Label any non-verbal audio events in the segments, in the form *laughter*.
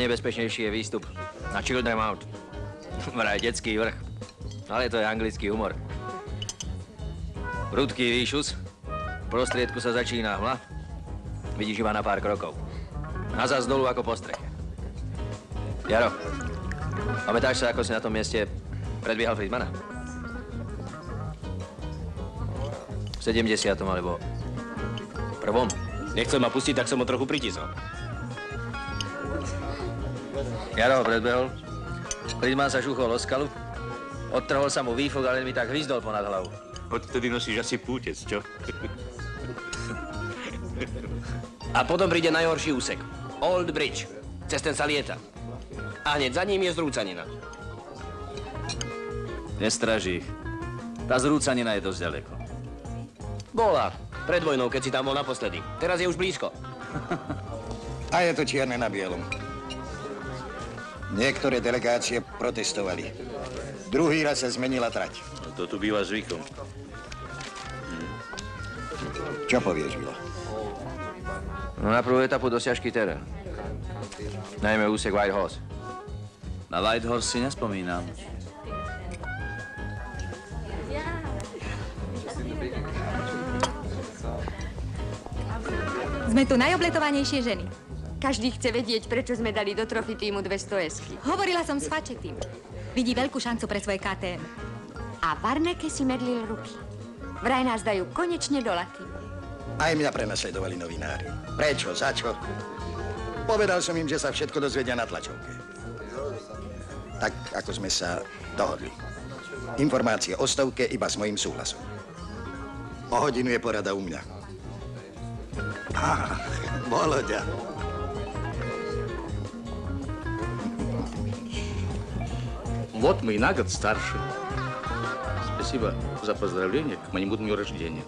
Najnebezpečnejší je výstup na Children Mount. *laughs* Vraj detský vrch. Ale to je anglický humor. Prudký výšus. V prostriedku sa začína hmla. Vidíš iba na pár krokov. A zas dolu ako po streche. Jaro, pamätáš sa, ako si na tom mieste predbiehal Friedmana? V 70. alebo prvom. Nechcel ma pustiť, tak som ho trochu pritisol. Jaro ho predbehol. Friedman sa žuchol o skalu. Odtrhol sa mu výfok, ale mi tak hvizdol ponad hlavu. Odtedy nosíš asi pútec, čo? *laughs* A potom príde najhorší úsek. Old Bridge. Cez ten sa lieta. A hneď za ním je zrúcanina. Nestraž ich. Tá zrúcanina je dosť ďaleko. Bola. Pred vojnou, keď si tam bol naposledy. Teraz je už blízko. A je to čierne na bielom. Niektoré delegácie protestovali. Druhý raz sa zmenila trať. No to tu býva zvykom. Čo povieš, Vilo? No na prvú etapu dosť ťažký terén. Najmä úsek White Horse. Na Whitehorse si nespomínam. Sme tu najobletovanejšie ženy. Každý chce vedieť, prečo sme dali do trofy týmu 200 esky. Hovorila som s Fačetým. Vidí veľkú šancu pre svoje KTM. A Varneke si medlil ruky. Vraj nás dajú konečne do laky. Aj mňa prenasledovali novinári. Prečo? Za čo? Povedal som im, že sa všetko dozvedia na tlačovke. Tak, ako sme sa dohodli. Informácie o stovke iba s mojím súhlasom. O hodinu je porada u mňa. Á, Voloďa. Вот мы и на год старше. Спасибо за поздравление к моему дню рождения.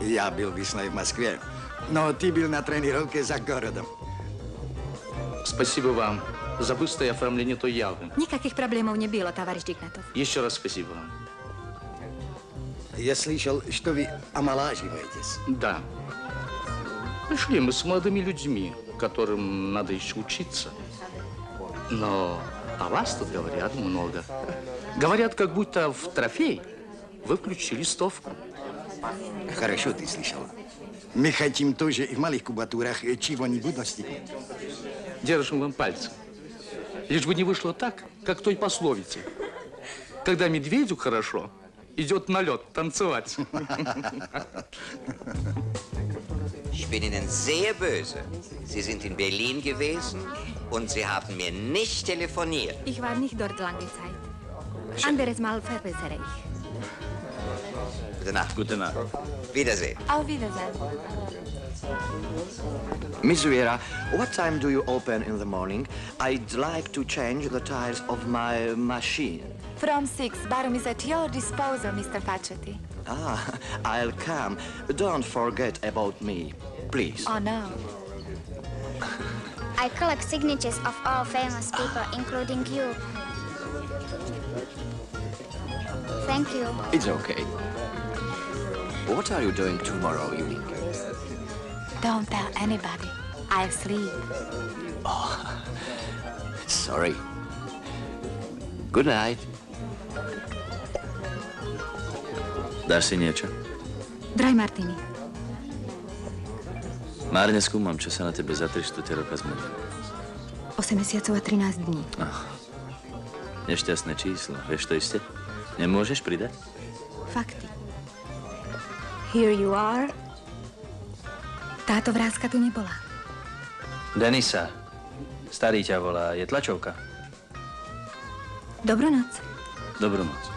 Ja byl vysnaj v Moskvě. No, ty byl na trénirovke za gorodom. Спасибо вам за быстрое оформление той явы. Никаких problémov nebylo, товарищ Дигнатов. Еще раз спасибо вам. Я слышал, что вы омолаживаетесь. Да. Пришли мы с молодыми людьми, которым надо еще учиться. Но о вас тут говорят много. Говорят, как будто в трофей вы включили стовку. Хорошо ты слышал. Мы хотим тоже и в малых кубатурах э, чего-нибудь достигнуть. Держим вам пальцы. Лишь бы не вышло так, как той пословице. Когда медведю хорошо, идет на лед танцевать. *laughs* Ich bin Ihnen sehr böse. Sie sind in Berlin gewesen und Sie haben mir nicht telefoniert. Ich war nicht dort lange Zeit. Anderes Mal verbessere ich. Gute Nacht. Gute Nacht. Wiedersehen. Auf Wiedersehen. Miss Vera, what time do you open in the morning? I'd like to change the tires of my machine. From six, Barum is at your disposal, Mr. Facchetti. Ah, *laughs* I'll come. Don't forget about me, please. Oh, no. I collect signatures of all famous people, including you. Thank you. It's okay. What are you doing tomorrow evening? Don't tell anybody. I'll sleep. Oh, sorry. Good night. Dáš si niečo? Dry Martini. Márne skúmam, čo sa na tebe za 3 štvrte roka zmenilo. 8 mesiacov a 13 dní. Ach, nešťastné číslo, vieš to iste? Nemôžeš pridať? Fakty. Here you are. Táto vrázka tu nebola. Denisa, starý ťa volá, je tlačovka. Dobronoc. Dobronoc.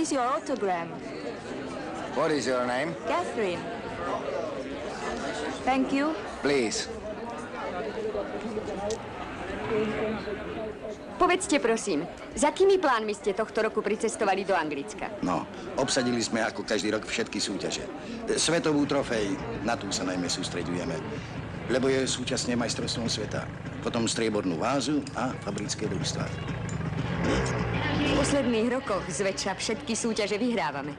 Please, your autogram. What is your name? Catherine. Thank you. Please. Povedzte prosím, za akými plánmi ste tohto roku pricestovali do Anglicka? No, obsadili sme ako každý rok všetky súťaže. Svetovú trofej, na tú sa najmä sústredujeme, lebo je súčasne majstrovstvom sveta. Potom striebornú vázu a fabrické družstva. V posledných rokoch zväčša všetky súťaže vyhrávame.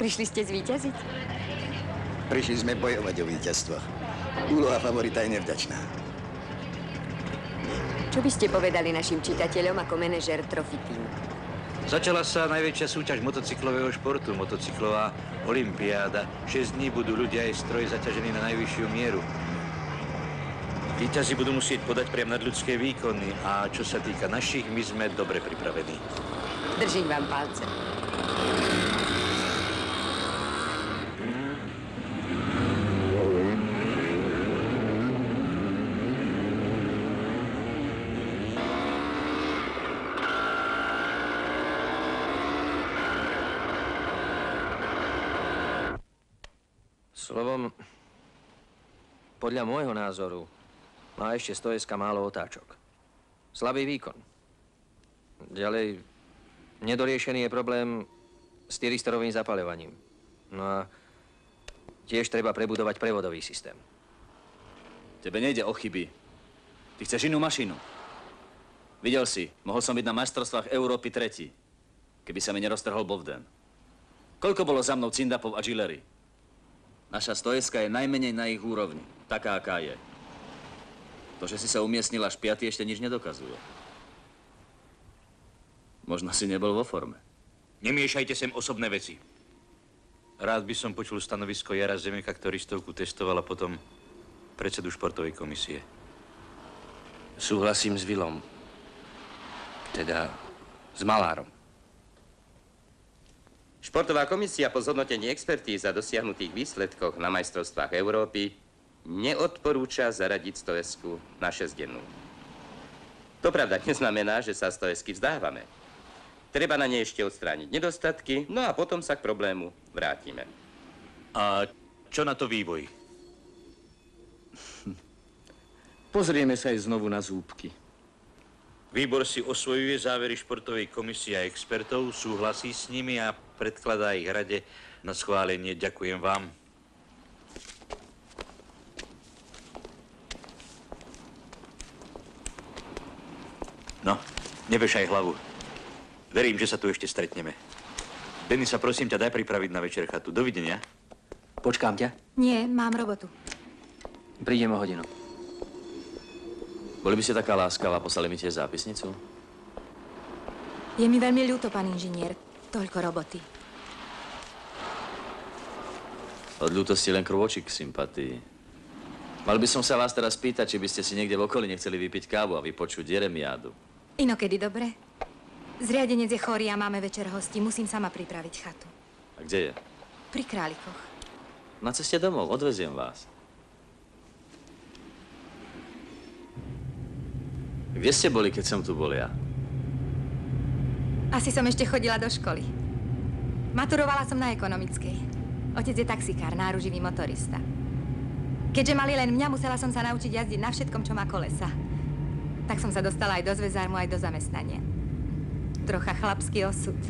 Prišli ste zvíťaziť? Prišli sme bojovať o víťazstvo. Úloha favorita je nevďačná. Čo by ste povedali našim čitateľom ako manažer Trophy Team? Začala sa najväčšia súťaž motocyklového športu, motocyklová olimpiáda. 6 dní budú ľudia aj stroj zaťažení na najvyššiu mieru. Výťazi budú musieť podať priam nadľudské výkony a čo sa týka našich, my sme dobre pripravení. Držím vám palce. Slovom, podľa môjho názoru má ešte stojeska málo otáčok. Slabý výkon. Ďalej, nedoriešený je problém s tyristorovým zapaľovaním. No a tiež treba prebudovať prevodový systém. Tebe nejde o chyby. Ty chceš inú mašinu. Videl si, mohol som byť na majstrovstvách Európy tretí, keby sa mi neroztrhol Bovden. Koľko bolo za mnou Cindapov a Gillery? Naša stojeska je najmenej na ich úrovni, taká, aká je. To, že si sa umiestnil až piatý, ešte nič nedokazuje. Možno si nebol vo forme. Nemiešajte sem osobné veci. Rád by som počul stanovisko Jara Zemeka, ktorý stovku testoval a potom predsedu športovej komisie. Súhlasím s Vilom. Teda s Malárom. Športová komisia po zhodnotení expertíz a dosiahnutých výsledkoch na majstrovstvách Európy neodporúča zaradiť stojezku na šesťdennú. To pravda neznamená, že sa stojesky vzdávame. Treba na nej ešte odstrániť nedostatky, no a potom sa k problému vrátime. A čo na to vývoj? *laughs* Pozrieme sa aj znovu na zúbky. Výbor si osvojuje závery športovej komisie a expertov, súhlasí s nimi a predkladá ich rade na schválenie. Ďakujem vám. No, nevešaj hlavu. Verím, že sa tu ešte stretneme. Denisa, prosím ťa, daj pripraviť na večer chatu. Dovidenia. Počkám ťa. Nie, mám robotu. Prídem o hodinu. Boli by ste taká láskavá, poslali mi tiež zápisnicu? Je mi veľmi ľúto, pán inžinier. Toľko roboty. Od ľútosti len krôčik sympatii. Mal by som sa vás teraz pýtať, či by ste si niekde v okolí nechceli vypiť kávu a vypočuť Jeremiádu. Inokedy dobre. Zriadenec je chorý a máme večer hostí. Musím sama pripraviť chatu. A kde je? Pri králikoch. Na ceste domov, odveziem vás. Kde ste boli, keď som tu bol ja? Asi som ešte chodila do školy. Maturovala som na ekonomickej. Otec je taxikár, náruživý motorista. Keďže mali len mňa, musela som sa naučiť jazdiť na všetkom, čo má kolesa. Tak som sa dostala aj do zväzármu, aj do zamestnania. Trocha chlapský osud.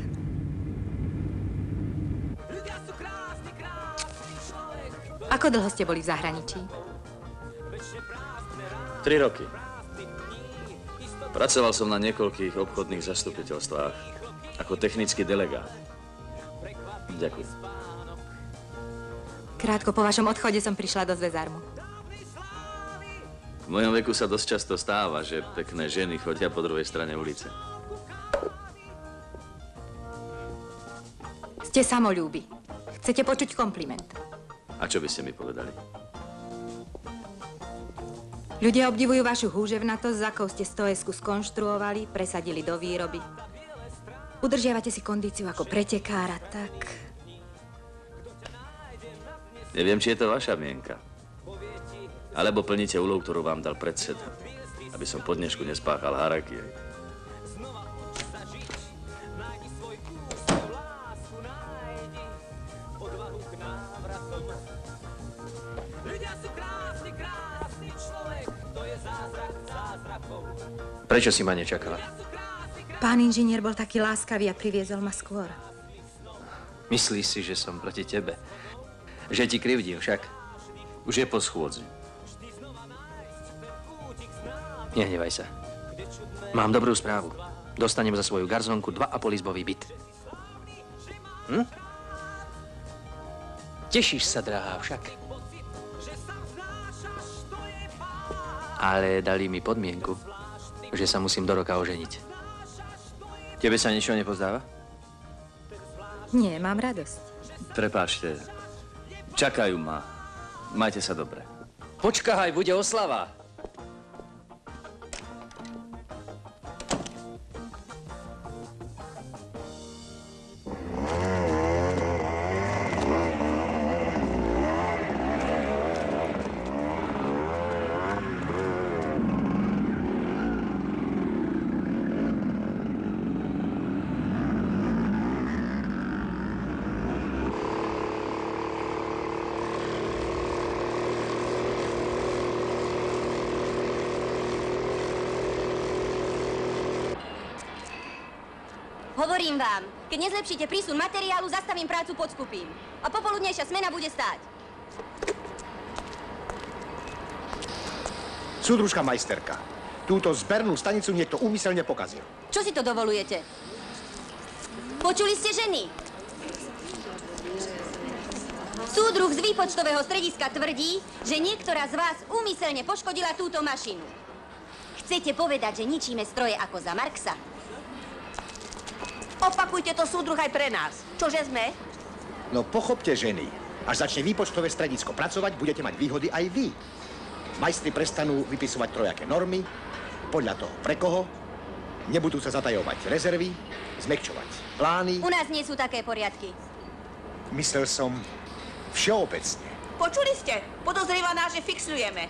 Ako dlho ste boli v zahraničí? Tri roky. Pracoval som na niekoľkých obchodných zastupiteľstvách ako technický delegát. Ďakujem. Krátko po vašom odchode som prišla do zväzármu. V mojom veku sa dosť často stáva, že pekné ženy chodia po druhej strane ulice. Ste samolúbi. Chcete počuť kompliment. A čo by ste mi povedali? Ľudia obdivujú vašu húževnatosť, za akou ste stojesku skonštruovali, presadili do výroby. Udržiavate si kondíciu ako pretekára, tak... Neviem, či je to vaša mienka. Alebo plníte úlohu, ktorú vám dal predseda. Aby som po dnešku nespáchal harakie. Prečo si ma nečakala? Pán inžinier bol taký láskavý a priviezol ma skôr. Myslíš si, že som proti tebe? Že ti krivdím však? Už je po schôdzi. Nehnevaj sa. Mám dobrú správu. Dostanem za svoju garzonku 2,5 izbový byt. Hm? Tešíš sa, drahá, však. Ale dali mi podmienku, že sa musím do roka oženiť. Tebe sa niečo nepozdáva? Nie, mám radosť. Prepáčte. Čakajú ma. Majte sa dobre. Počkaj, bude oslava. Keď nezlepšíte prísun materiálu, zastavím prácu pod skupím. A popoludnejšia smena bude stáť. Súdružka majsterka. Túto zbernú stanicu niekto úmyselne pokazil. Čo si to dovolujete? Počuli ste ženy? Súdruh z výpočtového strediska tvrdí, že niektorá z vás úmyselne poškodila túto mašinu. Chcete povedať, že ničíme stroje ako za Marxa? Opakujte to súdruh aj pre nás. Čože sme? No pochopte ženy. Až začne výpočtové stredisko pracovať, budete mať výhody aj vy. Majstri prestanú vypisovať trojaké normy, podľa toho pre koho, nebudú sa zatajovať rezervy, zmekčovať plány. U nás nie sú také poriadky. Myslel som všeobecne. Počuli ste? Podozrieva nás, že fixujeme.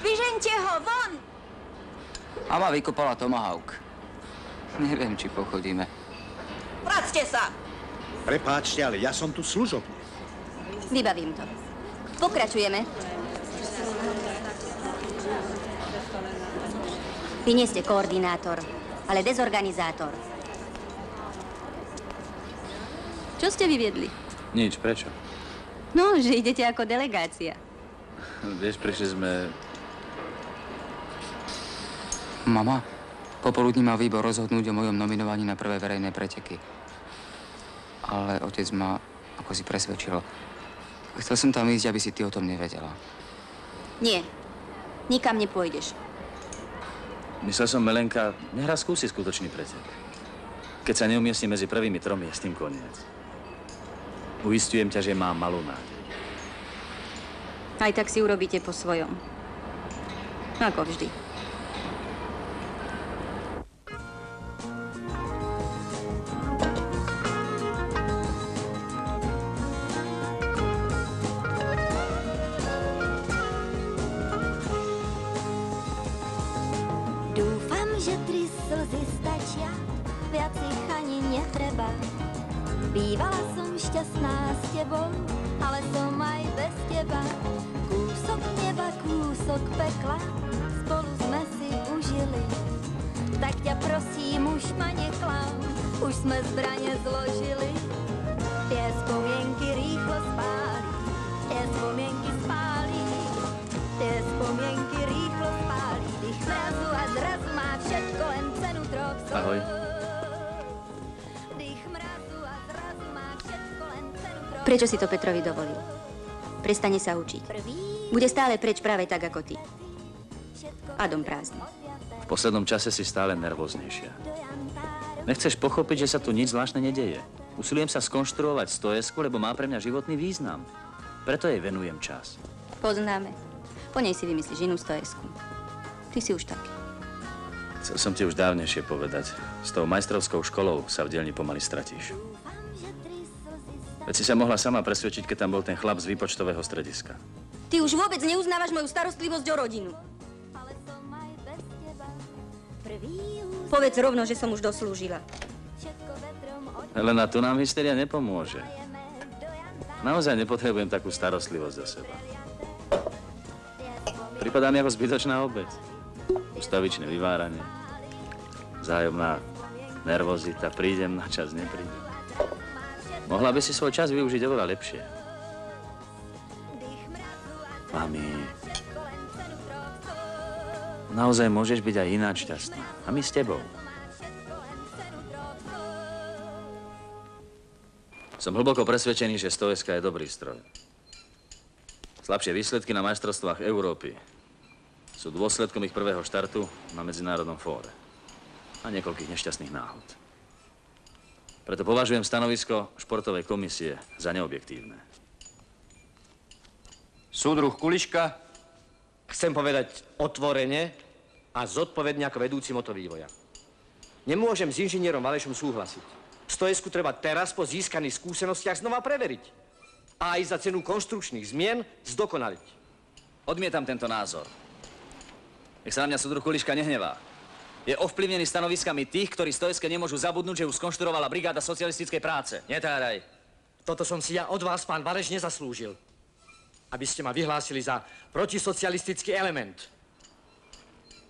Vyžente ho von! Ama vykopala Tomahawk. Neviem, či pochodíme. Vracte sa! Prepáčte, ale ja som tu služobne. Vybavím to. Pokračujeme. Vy nie ste koordinátor, ale dezorganizátor. Čo ste vyviedli? Nič, prečo? No, že idete ako delegácia. Vieš, prišli sme... Mama, popoludní má výbor rozhodnúť o mojom nominovaní na prvé verejné preteky. Ale otec ma ako si presvedčil. Chcel som tam ísť, aby si ty o tom nevedela. Nie. Nikam nepôjdeš. Myslel som, Melenka, nehrá skúsi skutočný pretek. Keď sa neumiestni medzi prvými tromi, je s tým koniec. Uistujem ťa, že mám malú nádej. Aj tak si urobíte po svojom. Ako vždy. Tebou, ale som aj bez teba. Kúsok neba, kúsok pekla, spolu sme si užili. Tak ťa prosím, už ma neklam, už sme zbrane zložili. Tie spomienky rýchlo spáli, tie spomienky spáli, tie spomienky rýchlo spáli. Mrazu a zrazu má všetko len cenu slov. Ahoj. Prečo si to Petrovi dovolil? Prestane sa učiť. Bude stále preč práve tak ako ty. A dom prázdny. V poslednom čase si stále nervóznejšia. Nechceš pochopiť, že sa tu nič zvláštne nedeje. Usilujem sa skonštruovať stojesku, lebo má pre mňa životný význam. Preto jej venujem čas. Poznáme. Po nej si vymyslíš inú stojesku. Ty si už taký. Chcel som ti už dávnejšie povedať. S tou majstrovskou školou sa v dielni pomaly stratíš. Veď si sa mohla sama presvedčiť, keď tam bol ten chlap z výpočtového strediska. Ty už vôbec neuznávaš moju starostlivosť o rodinu. Povedz rovno, že som už doslúžila. Helena, tu nám hysteria nepomôže. Naozaj nepotrebujem takú starostlivosť za seba. Pripadá mi ako zbytočná obec. Ustavičné vyváranie. Zájomná nervozita. Prídem na čas, neprídem. Mohla by si svoj čas využiť oveľa lepšie. Mami, naozaj môžeš byť aj ináč šťastná. A my s tebou. Som hlboko presvedčený, že 100 je dobrý stroj. Slabšie výsledky na majstrovstvách Európy sú dôsledkom ich prvého štartu na medzinárodnom fóre a niekoľkých nešťastných náhod. Preto považujem stanovisko športovej komisie za neobjektívne. Súdruh Kuliška, chcem povedať otvorene a zodpovedne ako vedúci motovývoja. Nemôžem s inžinierom Valešom súhlasiť. Stojesku treba teraz po získaných skúsenostiach znova preveriť. A aj za cenu konštrukčných zmien zdokonaliť. Odmietam tento názor. Nech sa na mňa súdruh Kuliška nehnevá. Je ovplyvnený stanoviskami tých, ktorí Stojeske nemôžu zabudnúť, že ju skonštruovala brigáda socialistickej práce. Netáraj. Toto som si ja od vás, pán Valeš, nezaslúžil. Aby ste ma vyhlásili za protisocialistický element.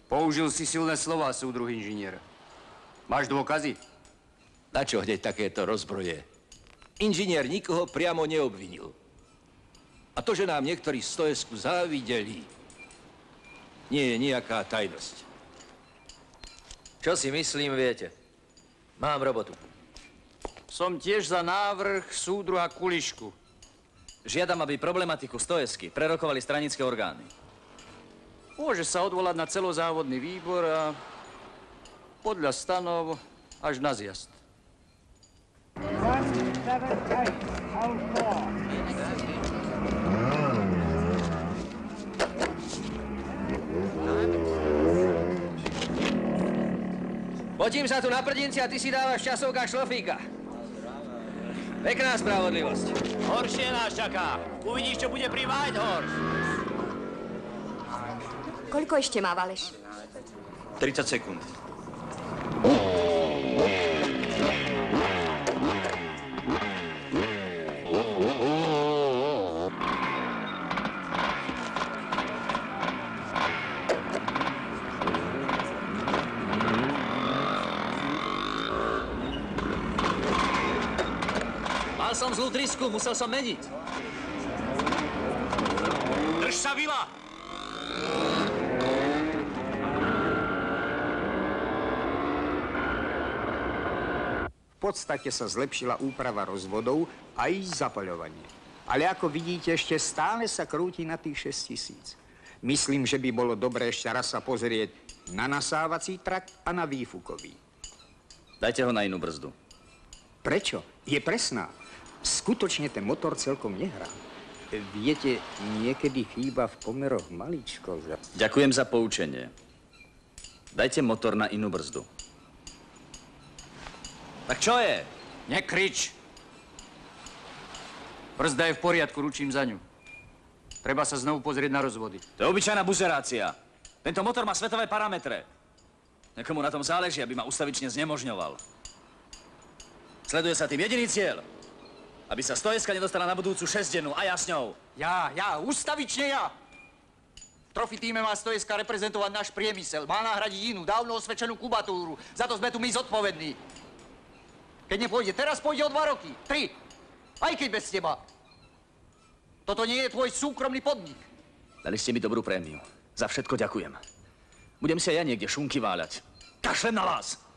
Použil si silné slova, súdruh inžinier. Máš dôkazy? Na čo hneď takéto rozbroje? Inžinier nikoho priamo neobvinil. A to, že nám niektorí stojesku závideli, nie je nejaká tajnosť. Čo si myslím, viete. Mám robotu. Som tiež za návrh súdruha Kulišku. Žiadam, aby problematiku stojesky prerokovali stranické orgány. Môže sa odvolať na celozávodný výbor a podľa stanov až na zjazd. Potím sa tu na prdinci a ty si dávaš v časovkách šlofíka. Pekná spravodlivosť. Horšie nás čaká. Uvidíš, čo bude pri Whitehorse. Koľko ešte má Valeš? 30 sekúnd. Trysku, musel som meniť. Drž sa, Vila! V podstate sa zlepšila úprava rozvodov aj zapaľovanie. Ale ako vidíte, ešte stále sa krúti na tých 6 tisíc. Myslím, že by bolo dobré ešte raz sa pozrieť na nasávací trakt a na výfukový. Dajte ho na inú brzdu. Prečo? Je presná. Skutočne ten motor celkom nehrá. Viete, niekedy chýba v pomeroch maličko. Že... Ďakujem za poučenie. Dajte motor na inú brzdu. Tak čo je? Nekrič! Brzda je v poriadku, ručím za ňu. Treba sa znovu pozrieť na rozvody. To je obyčajná buzerácia. Tento motor má svetové parametre. Nekomu na tom záleží, aby ma ustavične znemožňoval. Sleduje sa tým jediný cieľ. Aby sa stojeska nedostala na budúcu šestdennú a ja s ňou. Ja, ja, ustavične ja! V trofi týme má stojeska reprezentovať náš priemysel. Má nahradiť inú, dávno osvedčenú kubatúru. Za to sme tu my zodpovední. Keď nepôjde teraz, pôjde o dva roky. Tri. Aj keď bez teba. Toto nie je tvoj súkromný podnik. Dali ste mi dobrú prémiu. Za všetko ďakujem. Budem sa ja niekde šunky váľať. Kašlem na vás!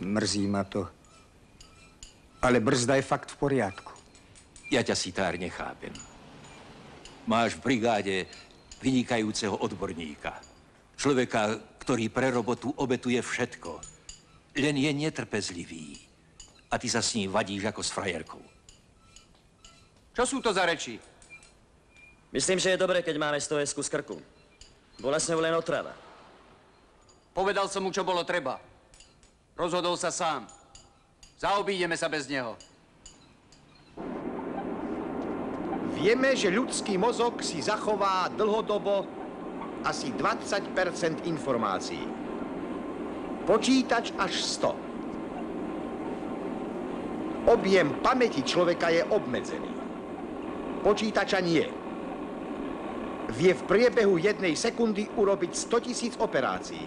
Mrzí ma to. Ale brzda je fakt v poriadku. Ja ťa, Sitár, nechápem. Máš v brigáde vynikajúceho odborníka. Človeka, ktorý pre robotu obetuje všetko. Len je netrpezlivý. A ty sa s ním vadíš ako s frajerkou. Čo sú to za reči? Myslím, že je dobré, keď máme stojesku z krku. Bola s ňou len otrava. Povedal som mu, čo bolo treba. Rozhodol sa sám. Zaobídeme sa bez neho. Vieme, že ľudský mozog si zachová dlhodobo asi 20% informácií. Počítač až 100. Objem pamäti človeka je obmedzený. Počítača nie. Vie v priebehu jednej sekundy urobiť 100 tisíc operácií.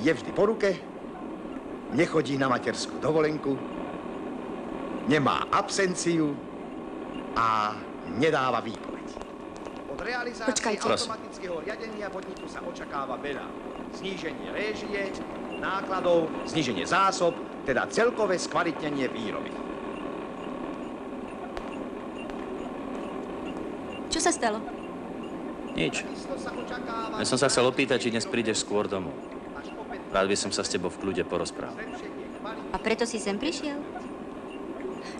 Je vždy po ruke, nechodí na materskú dovolenku, nemá absenciu a nedáva výpoveď. Od realizácie Počkajte. automatického riadenia podniku sa očakáva veľa. Zníženie réžie, nákladov, zníženie zásob, teda celkové skvalitnenie výroby. Čo sa stalo? Nič. Ja som sa chcel opýtať, či dnes prídeš skôr domov. Rád by som sa s tebou v kľude porozprával. A preto si sem prišiel?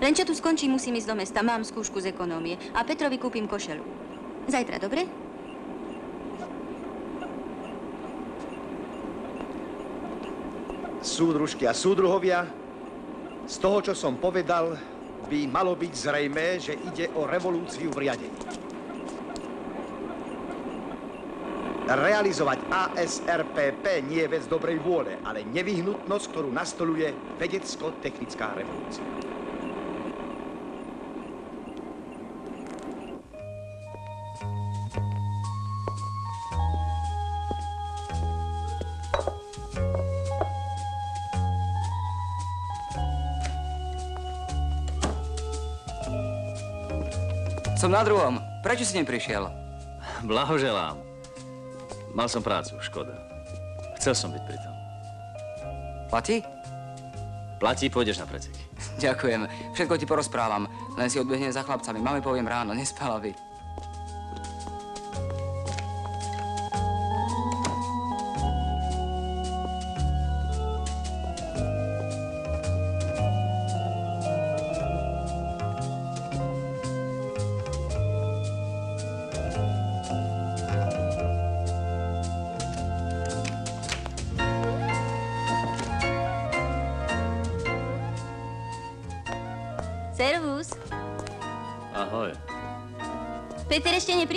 Len čo tu skončí, musím ísť do mesta. Mám skúšku z ekonómie. A Petrovi kúpim košelu. Zajtra, dobre? Súdružky a súdruhovia, z toho, čo som povedal, by malo byť zrejmé, že ide o revolúciu v riadení. Realizovať ASRPP nie je vec dobrej vôle, ale nevyhnutnosť, ktorú nastoluje vedecko-technická revolúcia. Som na druhom. Prečo si neprišiel? Blahoželám. Mal som prácu, škoda. Chcel som byť pri tom. Platí? Platí, pôjdeš na preteky. *laughs* Ďakujem. Všetko ti porozprávam. Len si odbehnem za chlapcami. Máme poviem ráno. Nespala by.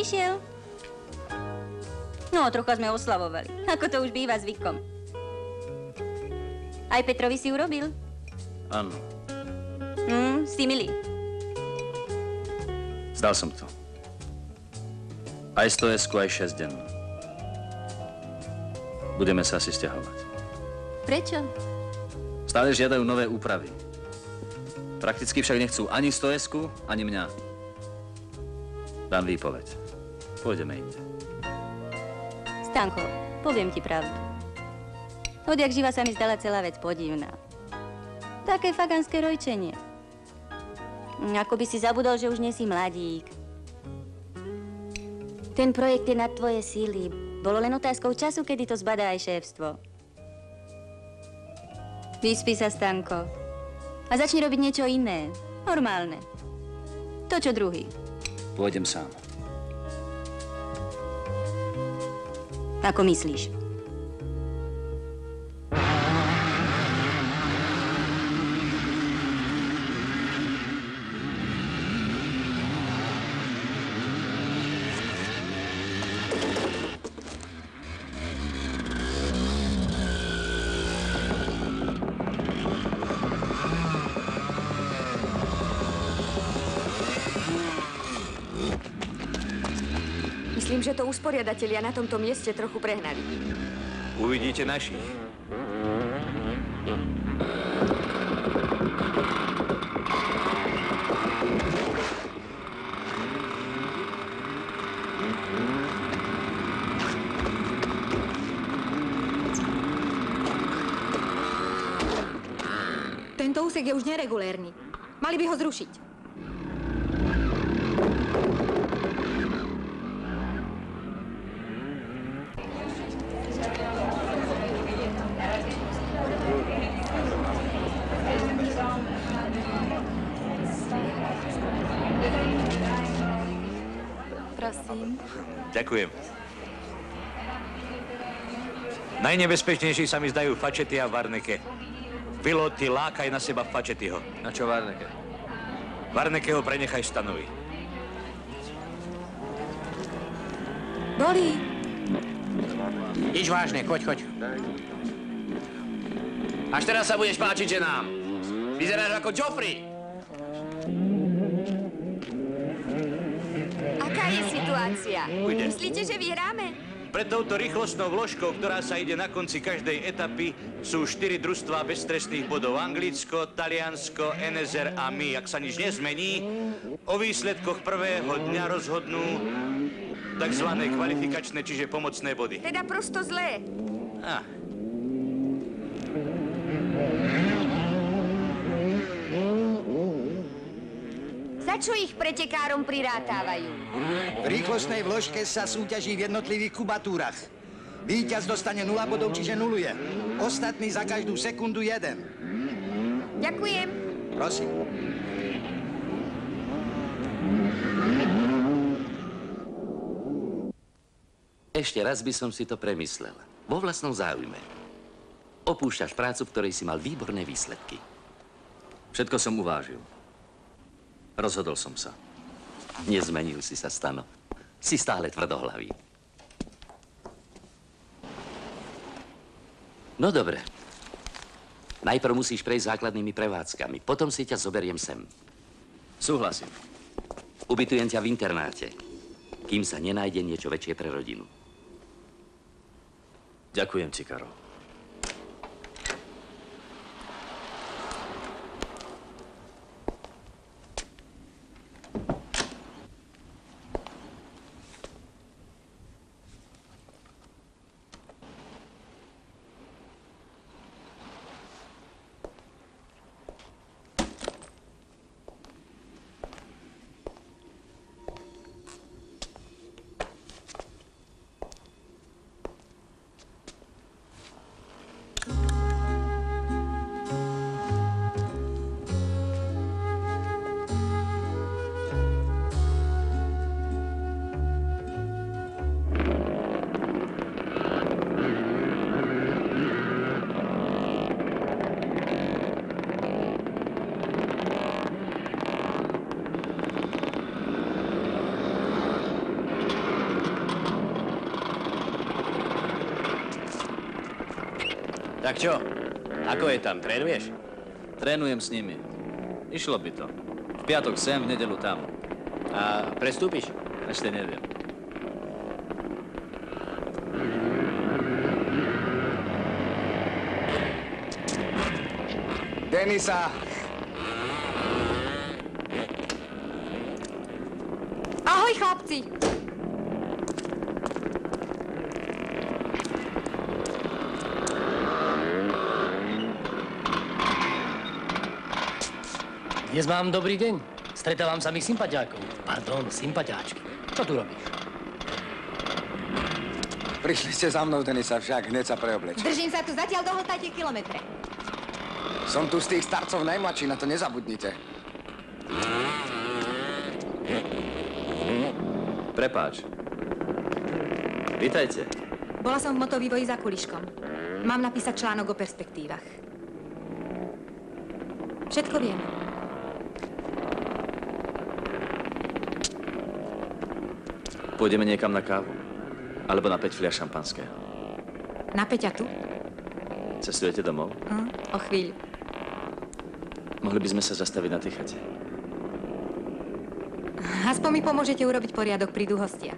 Neprišiel? No, trocha sme oslavovali. Ako to už býva zvykom. Aj Petrovi si urobil? Áno, Hm, si milý. zdal som to. Aj 100 esku, aj 6 dennú. Budeme sa asi stiahovať. Prečo? Stále žiadajú nové úpravy. Prakticky však nechcú ani 100 esku, ani mňa. Dám výpoveď. Pôjdeme inde. Stanko, poviem ti pravdu. Odjak živa sa mi zdala celá vec podivná. Také faganské rojčenie. Ako by si zabudol, že už nie si mladík. Ten projekt je nad tvoje síly. Bolo len otázkou času, kedy to zbadá aj šéfstvo. Vyspí sa, Stanko. A začni robiť niečo iné. Normálne. To, čo druhý. Pôjdem sám. Ako myslíš? Usporiadatelia na tomto mieste trochu prehnali. Uvidíte našich. Tento úsek je už neregulérny. Mali by ho zrušiť. Ďakujem. Najnebezpečnejší sa mi zdajú Fačety a Varneke. Vilo, ty lákaj na seba Fačetyho. Na čo Varneke? Varnekeho prenechaj stanovi. Bolí. Nič vážne, choď, choď. Až teraz sa budeš páčiť ženám. Vyzeráš ako Joffrey. Aká je situácia? Myslíte, že vyhráme? Pred touto rýchlostnou vložkou, ktorá sa ide na konci každej etapy, sú štyri družstvá bez trestných bodov. Anglicko, Taliansko, NSR a my. Ak sa nič nezmení, o výsledkoch prvého dňa rozhodnú tzv. kvalifikačné, čiže pomocné body. Teda prosto zlé. Ah, Za čo ich pretekárom prirátávajú? V rýchlostnej vložke sa súťaží v jednotlivých kubatúrach. Víťaz dostane 0 bodov, čiže nuluje. Ostatní za každú sekundu jeden. Ďakujem. Prosím. Ešte raz by som si to premyslel. Vo vlastnom záujme. Opúšťaš prácu, v ktorej si mal výborné výsledky. Všetko som uvážil. Rozhodol som sa. Nezmenil si sa, Stano. Si stále tvrdohlavý. No dobre. Najprv musíš prejsť základnými prevádzkami. Potom si ťa zoberiem sem. Súhlasím. Ubytujem ťa v internáte, kým sa nenájde niečo väčšie pre rodinu. Ďakujem ti, Karol. Čo? Ako je tam? Trénuješ? Trénujem s nimi. Išlo by to. V piatok sem, v nedelu tam. A prestúpiš? Ešte neviem. Denisa, Ahoj, chlapci. Dnes mám dobrý deň. Stretávam sa mi sympatiákov. Pardon, sympatiáčky. Čo tu robíš? prišli ste za mnou, Denisa, však hneď sa preoblečte. Držím sa tu, zatiaľ dohltajte kilometre. Som tu z tých starcov najmladší, na to nezabudnite. Prepáč. Vítajte. Bola som v motovývoji za kuliškom. Mám napísať článok o perspektívach. Všetko viem. Pôjdeme niekam na kávu? Alebo na 5 fliaš šampanského? Na Peťa tu? Cestujete domov? Hm, o chvíľu. Mohli by sme sa zastaviť na tej chate. Aspoň mi pomôžete urobiť poriadok, prídu hostia.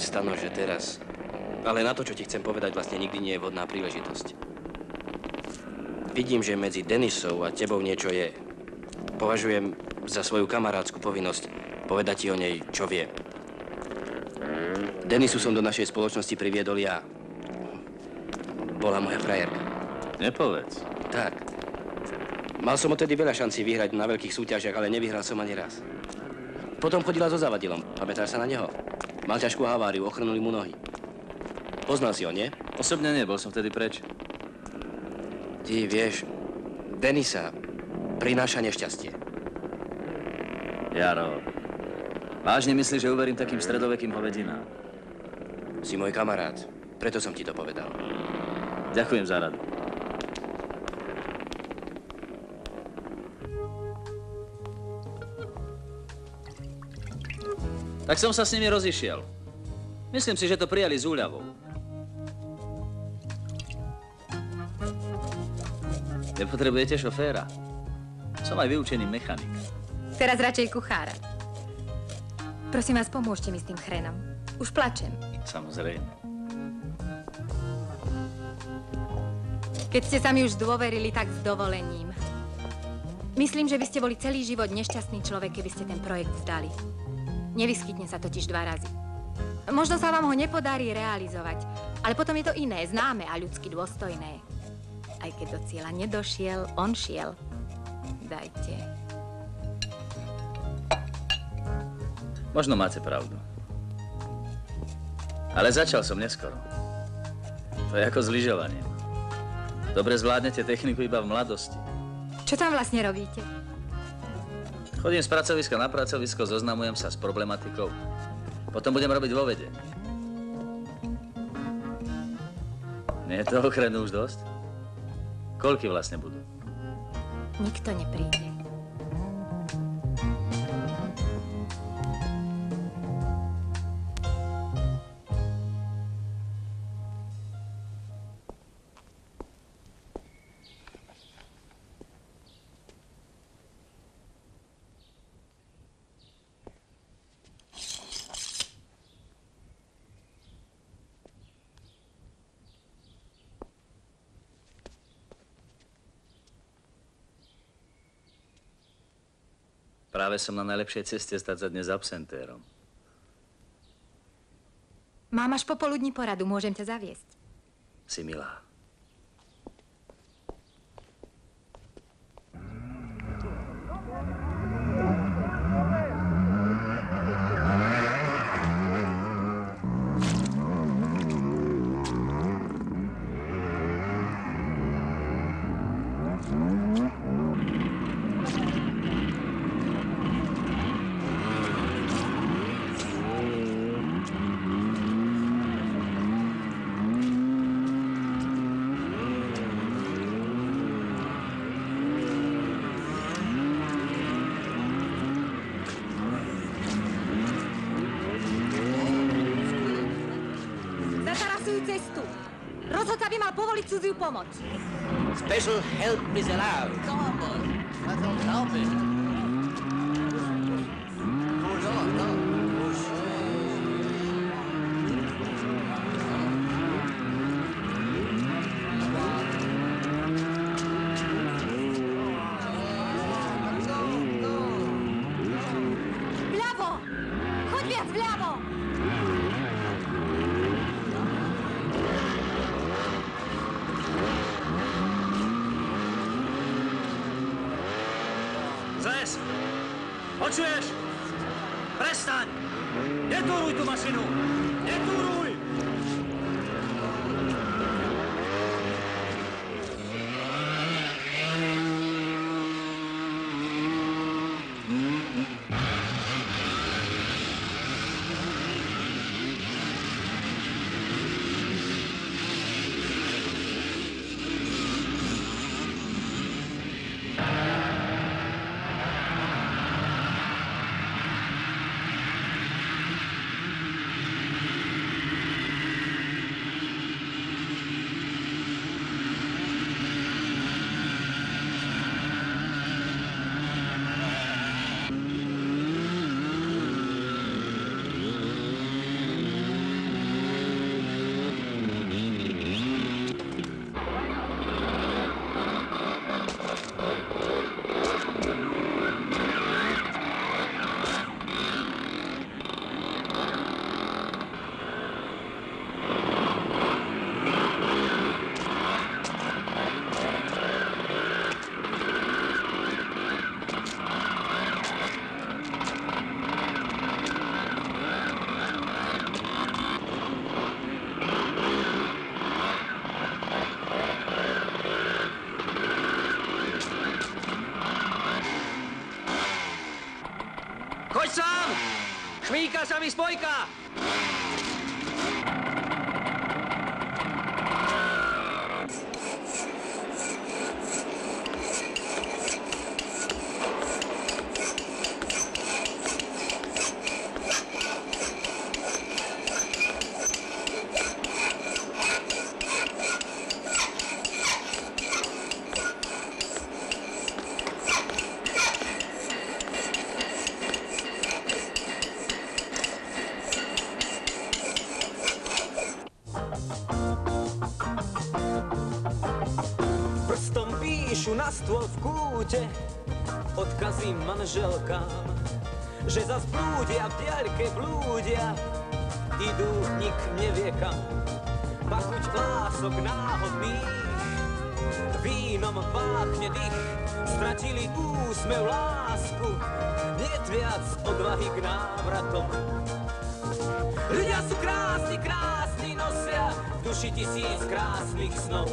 Prepáč, Stano, že teraz. Ale na to, čo ti chcem povedať, vlastne nikdy nie je vhodná príležitosť. Vidím, že medzi Denisou a tebou niečo je. Považujem za svoju kamarádskú povinnosť povedať ti o nej, čo vie. Denisu som do našej spoločnosti priviedol ja. Bola moja frajerka. Nepovedz. Tak. Mal som odtedy veľa šancí vyhrať na veľkých súťažiach, ale nevyhral som ani raz. Potom chodila so zavadilom. Pamätáš sa na neho? Mal ťažkú haváriu, ochrnuli mu nohy. Poznal si ho, nie? Osobne nie, bol som vtedy preč. Ty vieš, Denisa prináša nešťastie. Jaro, vážne myslíš, že uverím takým stredovekým hovedinám? Si môj kamarát, preto som ti to povedal. Ďakujem za radu. Tak som sa s nimi rozišiel. Myslím si, že to prijali s úľavou. Nepotrebujete šoféra. Som aj vyučený mechanik. Teraz radšej kuchára. Prosím vás, pomôžte mi s tým chrenom. Už plačem. Samozrejme. Keď ste sa mi už dôverili, tak s dovolením. Myslím, že by ste boli celý život nešťastný človek, keby ste ten projekt vzdali. Nevyskytne sa totiž dva razy. Možno sa vám ho nepodarí realizovať, ale potom je to iné, známe a ľudsky dôstojné. Aj keď do cieľa nedošiel, on šiel. Dajte. Možno máte pravdu. Ale začal som neskoro. To je ako s lyžovaním. Dobre zvládnete techniku iba v mladosti. Čo tam vlastne robíte? Chodím z pracoviska na pracovisko, zoznamujem sa s problematikou. Potom budem robiť vo vede. Nie je toho chrenu už dosť? Koľky vlastne budú? Nikto nepríde. Práve som na najlepšej ceste stať sa dnes absentérom. Mám až popoludní poradu, môžem ťa zaviesť. Si milá. Povoliť cudziu pomoc. Special help is allowed. Come on, boy. That's all Šmíka sa mi spojka! Kúte odkazy manželkám, že zas blúdia v diaľke blúdia, idú nik nevie kam. Pachuť lások náhodných, vínom páchne dých, stratili úsmev lásku, niet viac odvahy k návratom. Ľudia sú krásni, krásni, nosia v duši tisíc krásnych snov.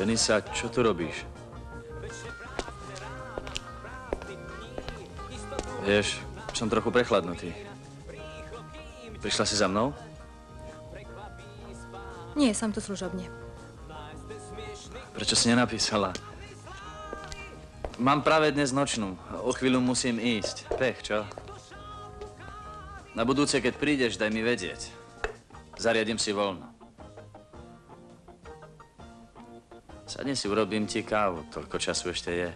Denisa, čo tu robíš? Vieš, som trochu prechladnutý. Prišla si za mnou? Nie, som tu služobne. Prečo si nenapísala? Mám práve dnes nočnú. O chvíľu musím ísť. Pech, čo? Na budúce, keď prídeš, daj mi vedieť. Zariadím si voľno. Sadni si, urobím ti kávu. Toľko času ešte je.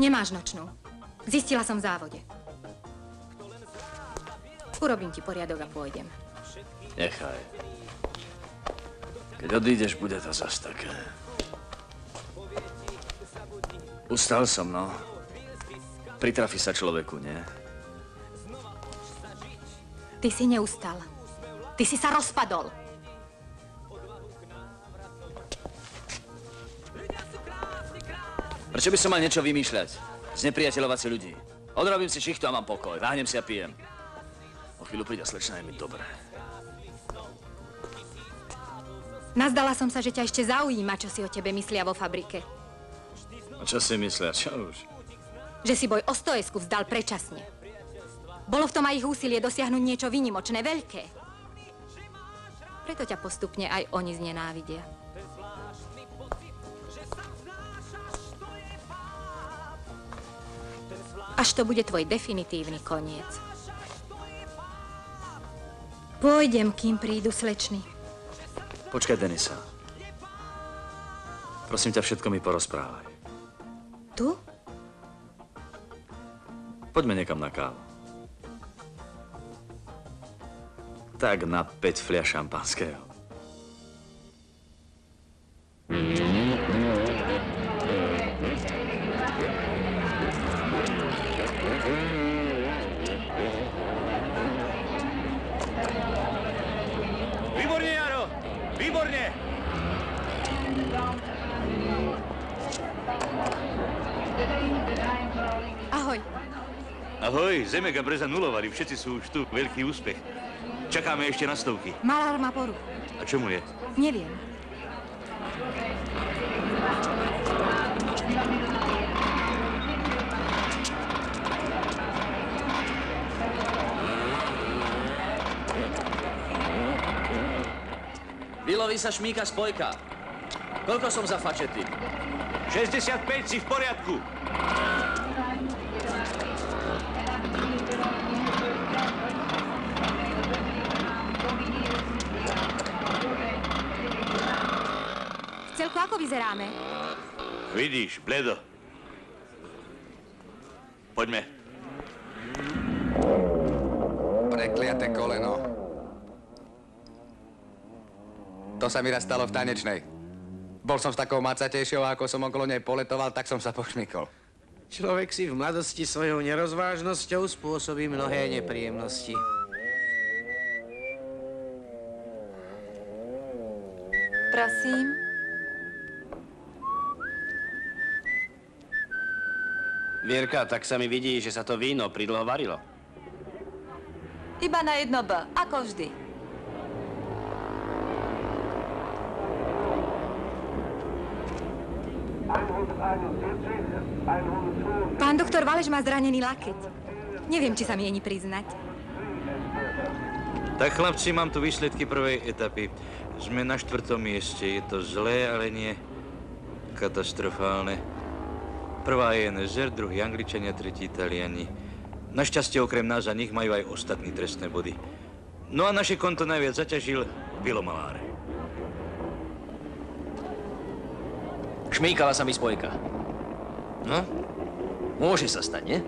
Nemáš nočnú. Zistila som v závode. Urobím ti poriadok a pôjdem. Nechaj. Keď odídeš, bude to zas také. Ustal som, no. Pritrafi sa človeku, nie? Ty si neustal. Ty si sa rozpadol. Prečo by som mal niečo vymýšľať? Znepriateľovať si ľudí. Odrobím si šichtu a mám pokoj. Váhnem si a pijem. O chvíľu príde slečna, je mi dobré. Nazdala som sa, že ťa ešte zaujíma, čo si o tebe myslia vo fabrike. A čo si myslia? Čo už? Že si boj o stojesku vzdal predčasne. Bolo v tom aj ich úsilie dosiahnuť niečo vynimočné, veľké. Preto ťa postupne aj oni znenávidia. Až to bude tvoj definitívny koniec. Pôjdem, kým prídu slečny. Počkaj, Denisa. Prosím ťa, všetko mi porozprávaj. Tu? Poďme niekam na kávu. Tak na 5 fľa šampanského. Výborne, Jaro! Výborne! Ahoj. Ahoj, Zemek a Breza nulovali, všetci sú už tu, veľký úspech. Čakáme ešte na stovky. Malár má poruchu. A čomu je? Neviem. Vyloví sa šmíka spojka. Koľko som za fačety? 65 si v poriadku. Ako vyzeráme? Vidíš, bledo. Poďme. Prekliaté koleno. To sa mi raz stalo v tanečnej. Bol som s takou macatejšou a ako som okolo nej poletoval, tak som sa pošmykol. Človek si v mladosti svojou nerozvážnosťou spôsobí mnohé nepríjemnosti. Prosím. Vierka, tak sa mi vidí, že sa to víno pridlho varilo. Iba na jedno B, ako vždy. Pán doktor Valeš má zranený lakeť. Neviem, či sa mieni priznať. Tak chlapci, mám tu výsledky prvej etapy. Sme na štvrtom mieste. Je to zlé, ale nie katastrofálne. Prvá je NSR, druhý Angličania, tretí Italiani. Našťastie okrem nás a nich majú aj ostatní trestné body. No a naše konto najviac zaťažil Pilomaláre. Šmýkala sa mi spojka. No? Môže sa stať, nie?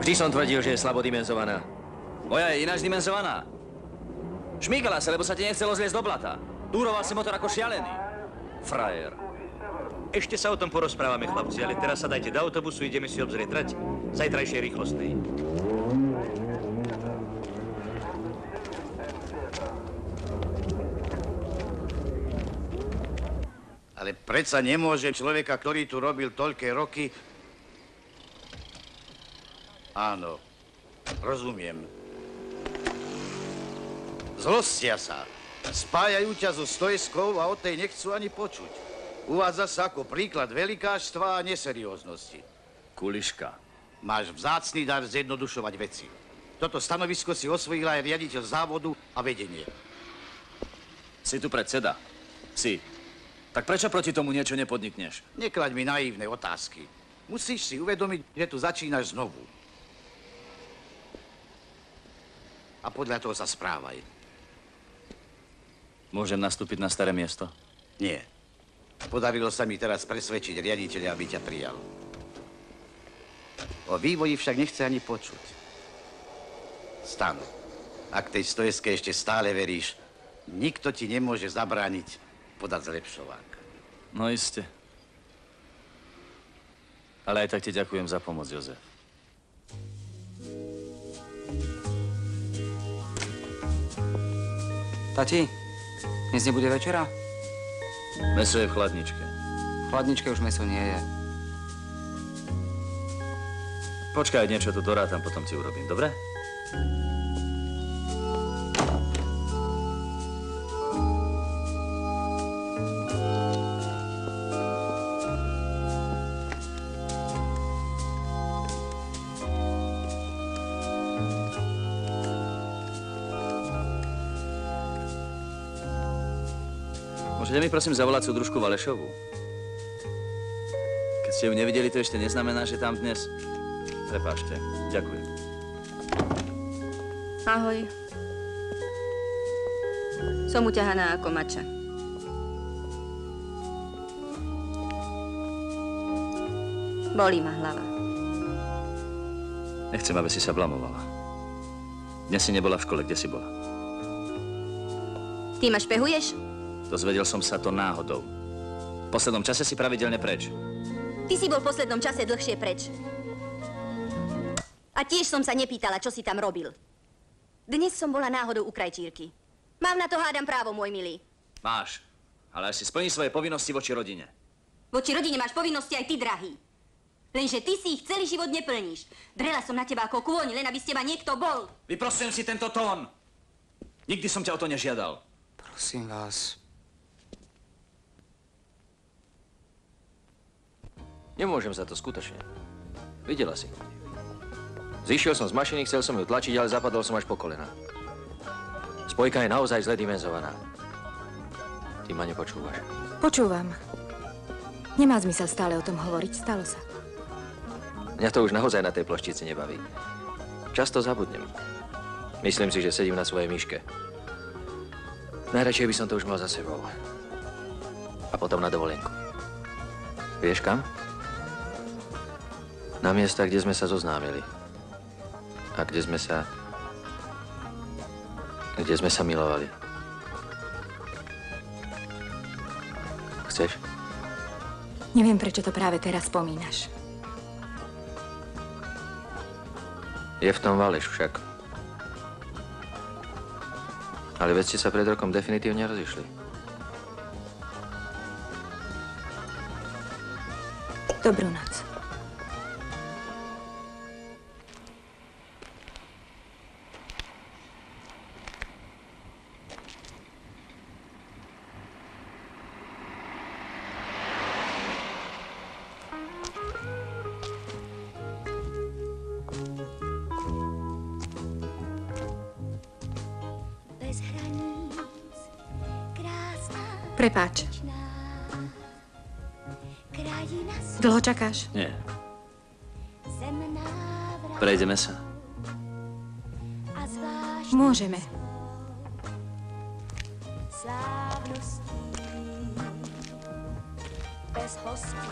Vždy som tvrdil, že je slabodimenzovaná. Moja je ináč dimenzovaná. Šmíkala sa, lebo sa ti nechcelo zliesť do blata. Lúroval si motor ako šialený. Frajer. Ešte sa o tom porozprávame, chlapci, ale teraz sa dajte do autobusu, ideme si obzrieť trať zajtrajšej rýchlostnej. Ale predsa nemôže človeka, ktorý tu robil toľké roky... Áno, rozumiem. Zlostia sa. Spájajú ťa so stojskou a o tej nechcú ani počuť. Uvádza sa ako príklad velikáštva a neserióznosti. Kuliška. Máš vzácný dar zjednodušovať veci. Toto stanovisko si osvojil aj riaditeľ závodu a vedenie. Si tu predseda. Si. Tak prečo proti tomu niečo nepodnikneš? Neklaď mi naívne otázky. Musíš si uvedomiť, že tu začínaš znovu. A podľa toho sa správaj. Môžem nastúpiť na staré miesto? Nie. Podarilo sa mi teraz presvedčiť riaditeľa, aby ťa prijal. O vývoji však nechce ani počuť. Stan, ak tej stojeske ešte stále veríš, nikto ti nemôže zabrániť podať zlepšovák. No iste. Ale aj tak ti ďakujem za pomoc, Jozef. Tati, dnes nebude večera? Meso je v chladničke. V chladničke už meso nie je. Počkaj, niečo tu dorátam, potom ti urobím, dobre? Mi prosím zavolať súdružku Valešovú? Keď ste ju nevideli, to ešte neznamená, že tam dnes... Prepáčte. Ďakujem. Ahoj. Som uťahaná ako mača. Bolí ma hlava. Nechcem, aby si sa blamovala. Dnes si nebola v škole, kde si bola. Ty ma špehuješ? Dozvedel som sa to náhodou. V poslednom čase si pravidelne preč. Ty si bol v poslednom čase dlhšie preč. A tiež som sa nepýtala, čo si tam robil. Dnes som bola náhodou u krajčírky. Mám na to hádam právo, môj milý. Máš. Ale až si splní svoje povinnosti voči rodine. Voči rodine máš povinnosti aj ty, drahý. Lenže ty si ich celý život neplníš. Drela som na teba ako kôň, len aby s teba niekto bol. Vyprostujem si tento tón. Nikdy som ťa o to nežiadal. Prosím vás. Nemôžem za to skutočne. Videla si. Zišiel som z mašiny, chcel som ju tlačiť, ale zapadol som až po kolena. Spojka je naozaj zle dimenzovaná. Ty ma nepočúvaš. Počúvam. Nemá zmysel stále o tom hovoriť, stalo sa. Mňa to už naozaj na tej ploštici nebaví. Často zabudnem. Myslím si, že sedím na svojej myške. Najradšej by som to už mal za sebou. A potom na dovolenku. Vieš kam? Na miesta, kde sme sa zoznámili. A kde sme sa... Kde sme sa milovali. Chceš? Neviem, prečo to práve teraz spomínaš. Je v tom Valeš však. Ale veď ste sa pred rokom definitívne rozišli. Dobrú noc. Prepáč. Dlho čakáš? Nie. Prejdeme sa. Môžeme. slávností bez hostí.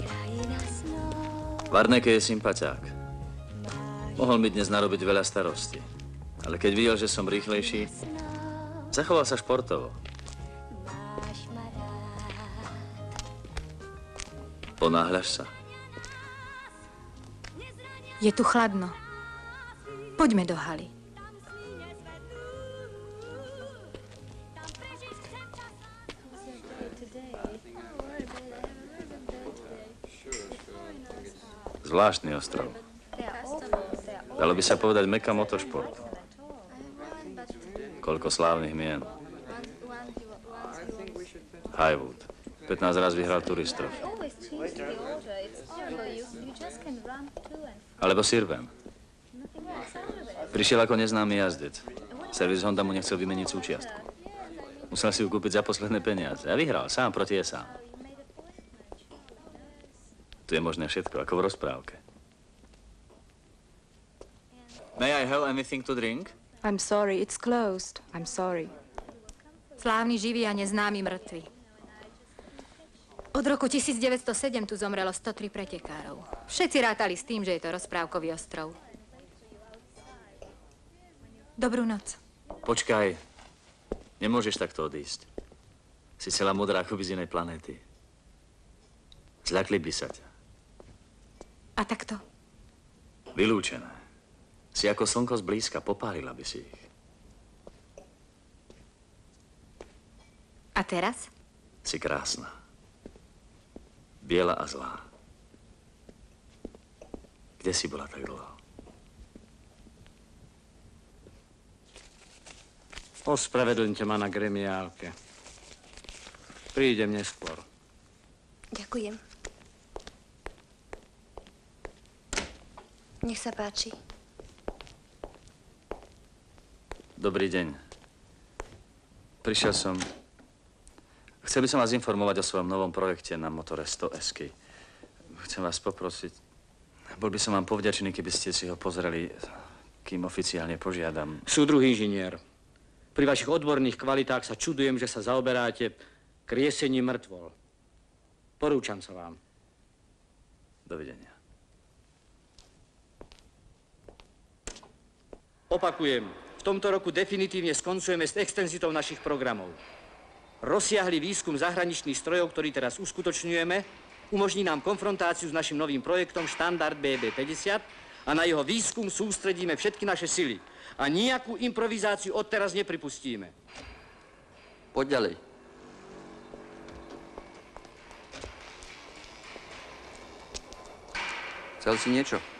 Krajina snov Varneke je sympatiák. Mohol mi dnes narobiť veľa starostí. Ale keď videl, že som rýchlejší, Zachoval sa športovo. Ponáhľaš sa. Je tu chladno. Poďme do haly. Zvláštny ostrov. Dalo by sa povedať meka motošport. Koľko slávnych mien. Highwood. 15 raz vyhral turistov. Alebo Sirven. Prišiel ako neznámy jazdec. Servis Honda mu nechcel vymeniť súčiastku. Musel si ju kúpiť za posledné peniaze. A vyhral, sám proti sám. Tu je možné všetko, ako v rozprávke. May I have anything to drink? I'm sorry, it's closed. I'm sorry. Slávny živý a neznámy mŕtvy. Od roku 1907 tu zomrelo 103 pretekárov. Všetci rátali s tým, že je to rozprávkový ostrov. Dobrú noc. Počkaj. Nemôžeš takto odísť. Si celá modrá ako by z inej planéty. Zľakli by sa ťa. A takto? Vylúčené. Si ako slnko zblízka, popálila by si ich. A teraz? Si krásna. Biela a zlá. Kde si bola tak dlho? Ospravedlňte ma na gremiálke. Prídem neskôr. Ďakujem. Nech sa páči. Dobrý deň. Prišiel som... Chcel by som vás informovať o svojom novom projekte na motore 100 esky. Chcem vás poprosiť... Bol by som vám povďačený, keby ste si ho pozreli, kým oficiálne požiadam. Súdruh inžinier, pri vašich odborných kvalitách sa čudujem, že sa zaoberáte kriesením mŕtvol. Porúčam sa vám. Dovidenia. Opakujem, v tomto roku definitívne skoncujeme s extenzitou našich programov. Rozsiahly výskum zahraničných strojov, ktorý teraz uskutočňujeme, umožní nám konfrontáciu s našim novým projektom Štandard BB50 a na jeho výskum sústredíme všetky naše sily. A nejakú improvizáciu odteraz nepripustíme. Poď ďalej. Chcel si niečo?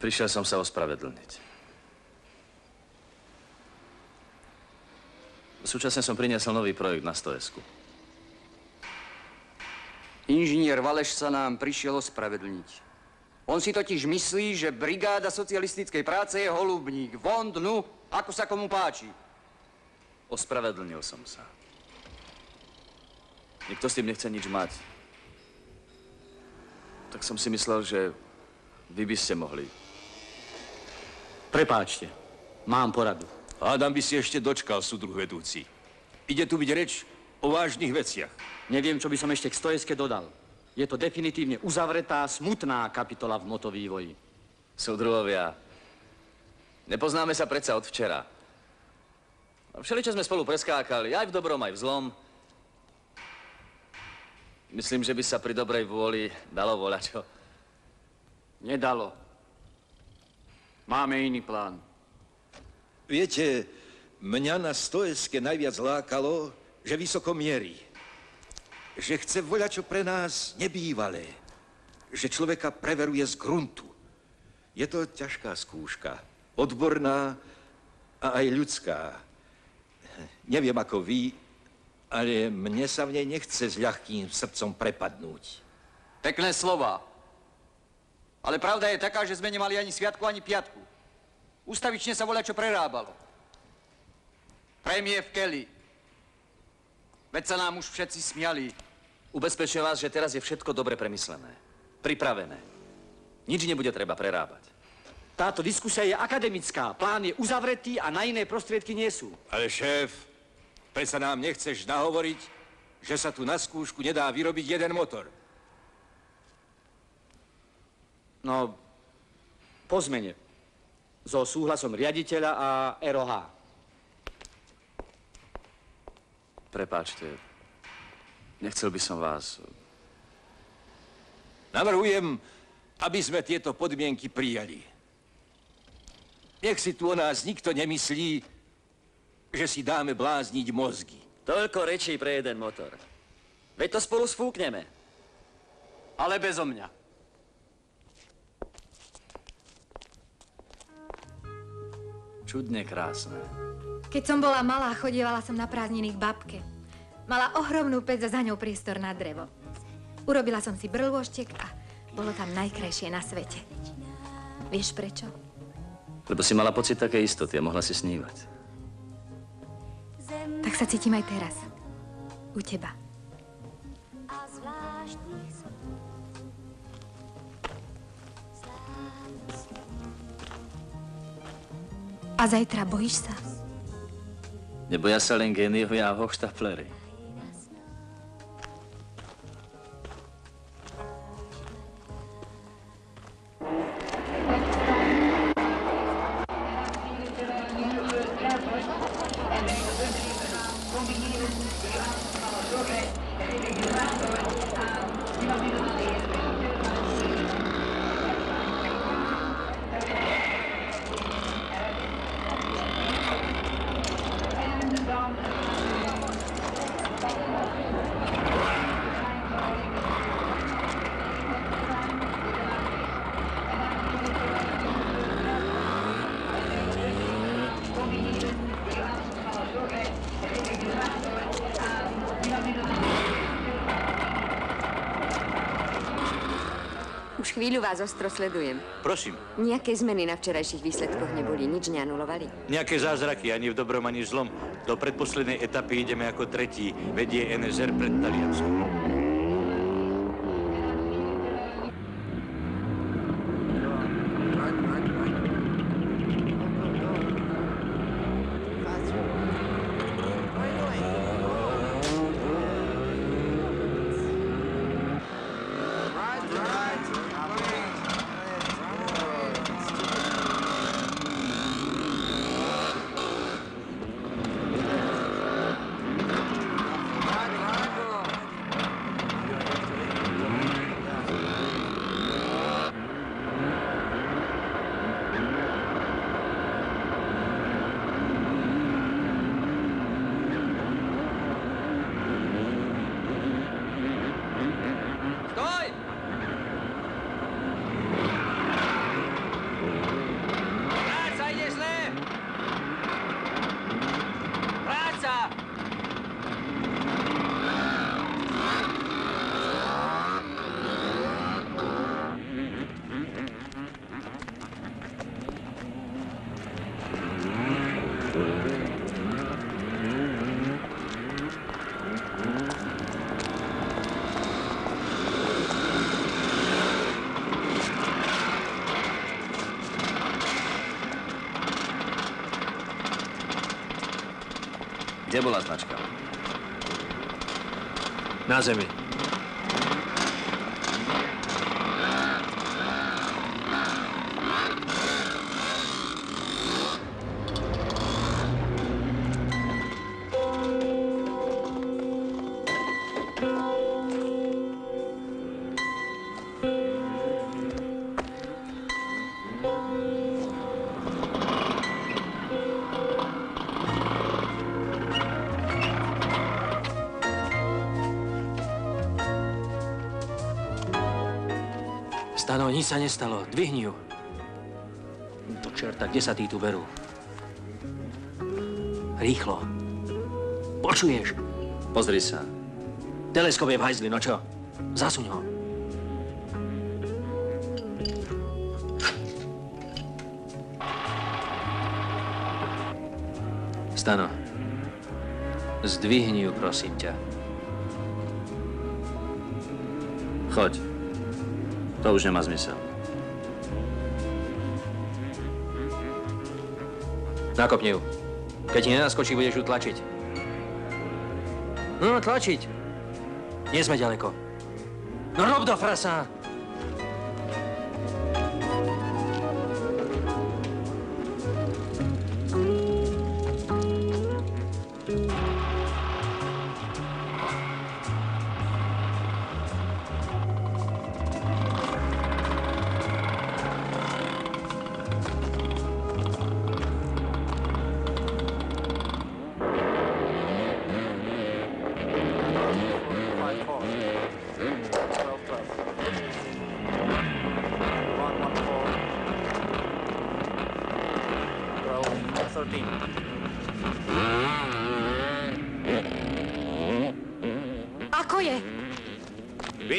Prišiel som sa ospravedlniť. Súčasne som priniesol nový projekt na 100 esku. Inžinier Valeš sa nám prišiel ospravedlniť. On si totiž myslí, že brigáda socialistickej práce je holubník. Von dnu, ako sa komu páči. Ospravedlnil som sa. Nikto s tým nechce nič mať. Tak som si myslel, že vy by ste mohli. Prepáčte, mám poradu. Hádam by si ešte dočkal, súdruh vedúci. Ide tu byť reč o vážnych veciach. Neviem, čo by som ešte k stojeske dodal. Je to definitívne uzavretá, smutná kapitola v motovývoji. Súdruhovia, nepoznáme sa predsa od včera. Všeličo sme spolu preskákali, aj v dobrom, aj v zlom. Myslím, že by sa pri dobrej vôli dalo voľačo. Nedalo. Máme iný plán. Viete, mňa na stojeske najviac lákalo, že vysoko mierí. Že chce voľačo pre nás nebývalé. Že človeka preveruje z gruntu. Je to ťažká skúška. Odborná a aj ľudská. Neviem ako vy, ale mne sa v nej nechce s ľahkým srdcom prepadnúť. Pekné slova. Ale pravda je taká, že sme nemali ani sviatku, ani piatku. Ustavične sa voľa čo prerábalo. Prémie v Kelly. Veď sa nám už všetci smiali. Ubezpečujem vás, že teraz je všetko dobre premyslené. Pripravené. Nič nebude treba prerábať. Táto diskusia je akademická. Plán je uzavretý a na iné prostriedky nie sú. Ale šéf, predsa nám nechceš nahovoriť, že sa tu na skúšku nedá vyrobiť jeden motor. No, po zmene. so súhlasom riaditeľa a ROH. Prepáčte, nechcel by som vás... Navrhujem, aby sme tieto podmienky prijali. Nech si tu o nás nikto nemyslí, že si dáme blázniť mozgy. Toľko rečí pre jeden motor. Veď to spolu sfúkneme. Ale bezo mňa. Čudne krásne. Keď som bola malá, chodievala som na prázdniny k babke. Mala ohromnú pec a za ňou priestor na drevo. Urobila som si brlôštek a bolo tam najkrajšie na svete. Vieš prečo? Lebo si mala pocit také istoty a mohla si snívať. Tak sa cítim aj teraz. U teba. A zajtra bojíš sa? Neboja sa len géniovia a hochštaplery. Chvíľu vás ostro sledujem. Prosím, Nejaké zmeny na včerajších výsledkoch neboli, nič neanulovali. nejaké zázraky, ani v dobrom, ani v zlom. Do predposlednej etapy ideme ako tretí. Vedie NSR pred Talianskom. Kde bola značka? Na zemi. Sa nestalo. Dvihni ju. Do čerta, kde sa tí tu berú? Rýchlo. Počuješ? Pozri sa. Teleskop je v hajzli, no čo? Zasuň ho. Stano, zdvihni ju, prosím ťa. Choď. To už nemá zmysel. Nakopni ju. Keď ti nenaskočí, budeš ju tlačiť. No, tlačiť. Nie sme ďaleko. No rob do frasa.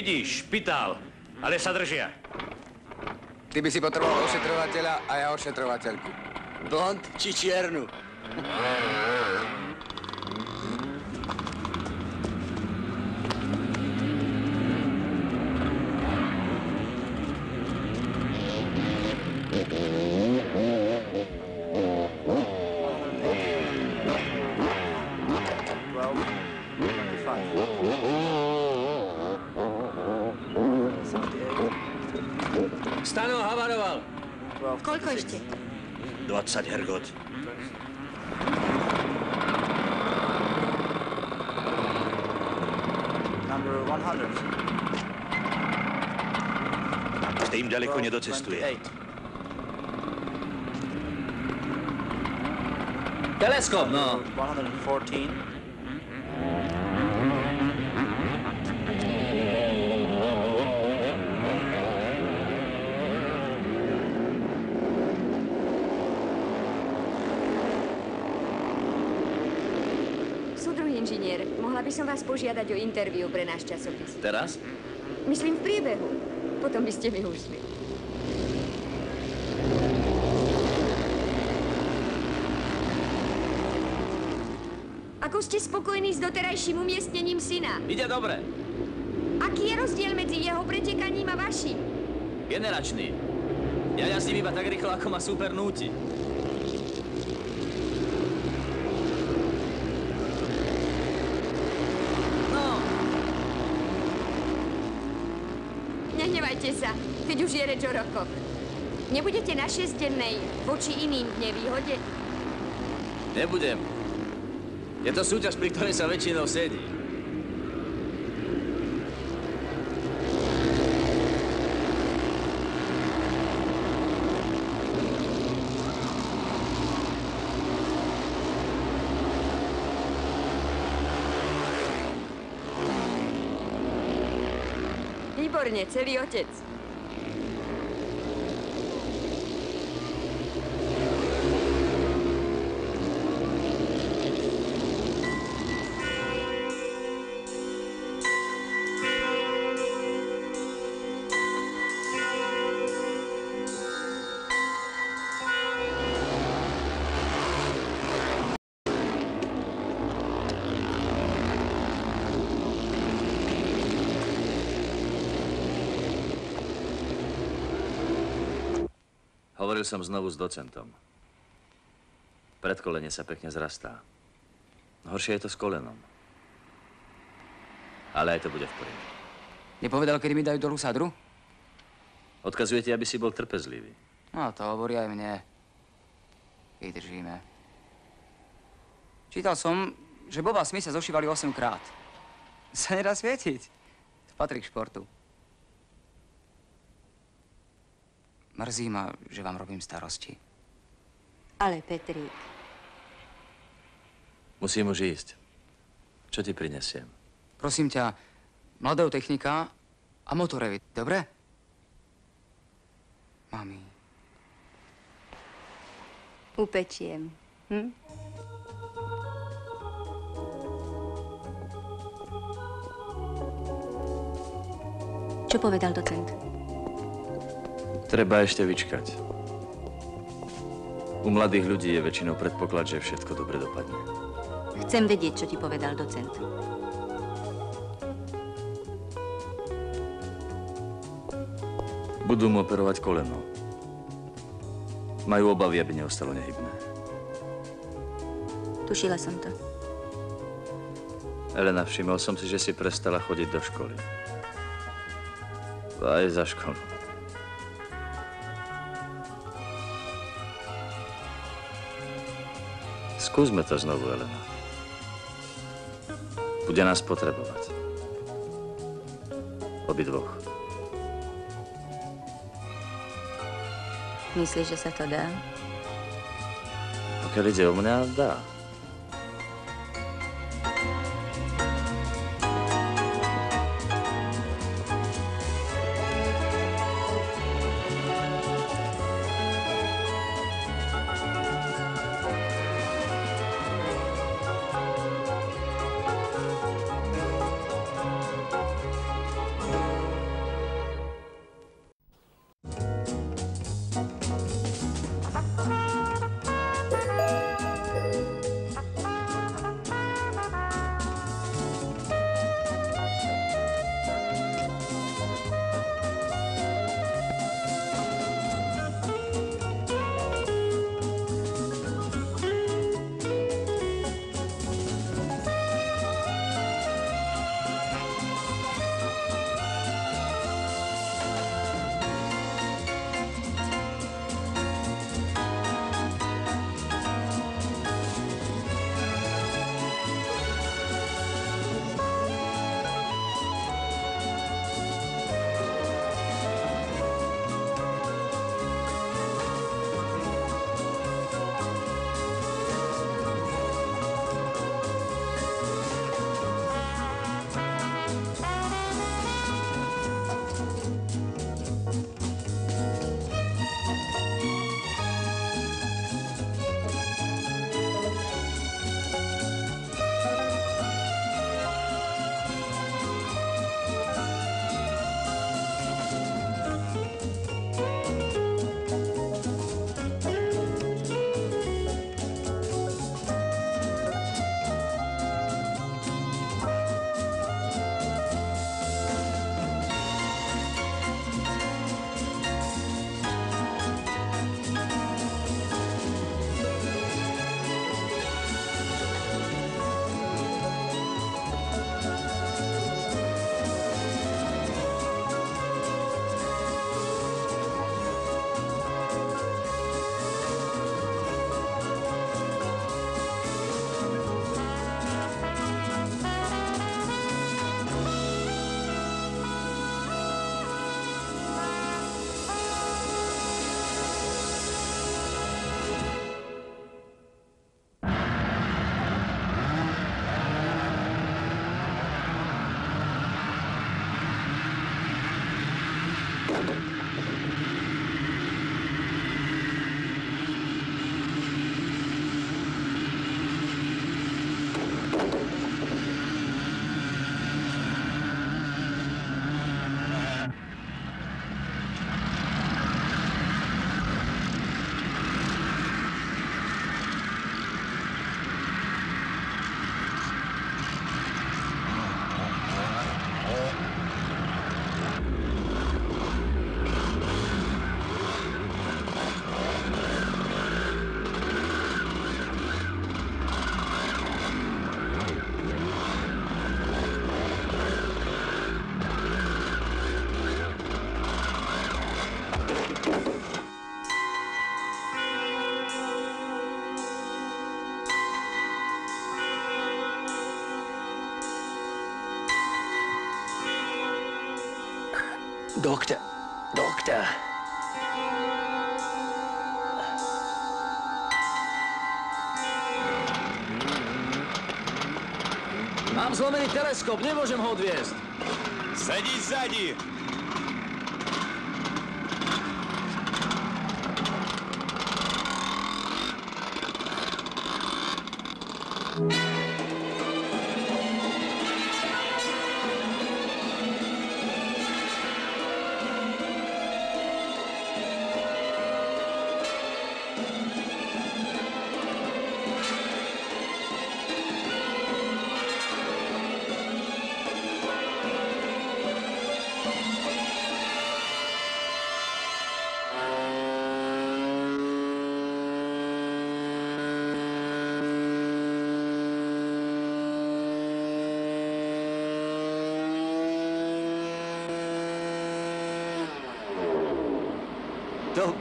Vidíš, špitál, ale sa držia. Ty by si potreboval ošetrovateľa a ja ošetrovateľku. Blond či čiernu? Stano havaroval. Koľko ešte? 20 hergot. Number 100. Ste im ďaleko nedocestuje. Teleskop, no. 114. Súdruh inžinier, mohla by som vás požiadať o interviu pre náš časopis. Teraz? Myslím v priebehu. Potom by ste mi ušli. Ako ste spokojní s doterajším umiestnením syna? Ide dobre. Aký je rozdiel medzi jeho pretekaním a vašim? Generačný. Ja jazdím iba tak rýchlo, ako ma super núti. No, Nehnevajte sa, je reč o rokoch. Nebudete na šestdennej voči iným v nevýhode? nebudem. Je to súťaž, pri ktorej sa väčšinou sedí. Výborne, celý otec. Hovoril som znovu s docentom. Predkolenie sa pekne zrastá. Horšie je to s kolenom. Ale aj to bude v poriadku. Nepovedal, kedy mi dajú dolu sadru? Odkazujete, aby si bol trpezlivý. No, to hovorí aj mne. Vydržíme. Čítal som, že Boba Smith sa zošívali 8 krát. Sa nedá svietiť. To patrí k športu. Mrzí ma, že vám robím starosti. Ale Petri, Musím už ísť. Čo ti prinesiem? Prosím ťa, mladého technika a motorevy, dobre? Mami. upečiem. Hm? Čo povedal docent? Treba ešte vyčkať. U mladých ľudí je väčšinou predpoklad, že všetko dobre dopadne. Chcem vedieť, čo ti povedal docent. Budú mu operovať koleno. Majú obavy, aby neostalo nehybné. Tušila som to. Elena, všimol som si, že si prestala chodiť do školy. Aj za školu. Skúsme to znovu, Elena. Bude nás potrebovať. Obidvoch. Myslíš, že sa to dá? Pokiaľ ide o mňa, dá. Doktor, doktor. Mám zlomený teleskop, nemôžem ho odviesť. Sedí zadi.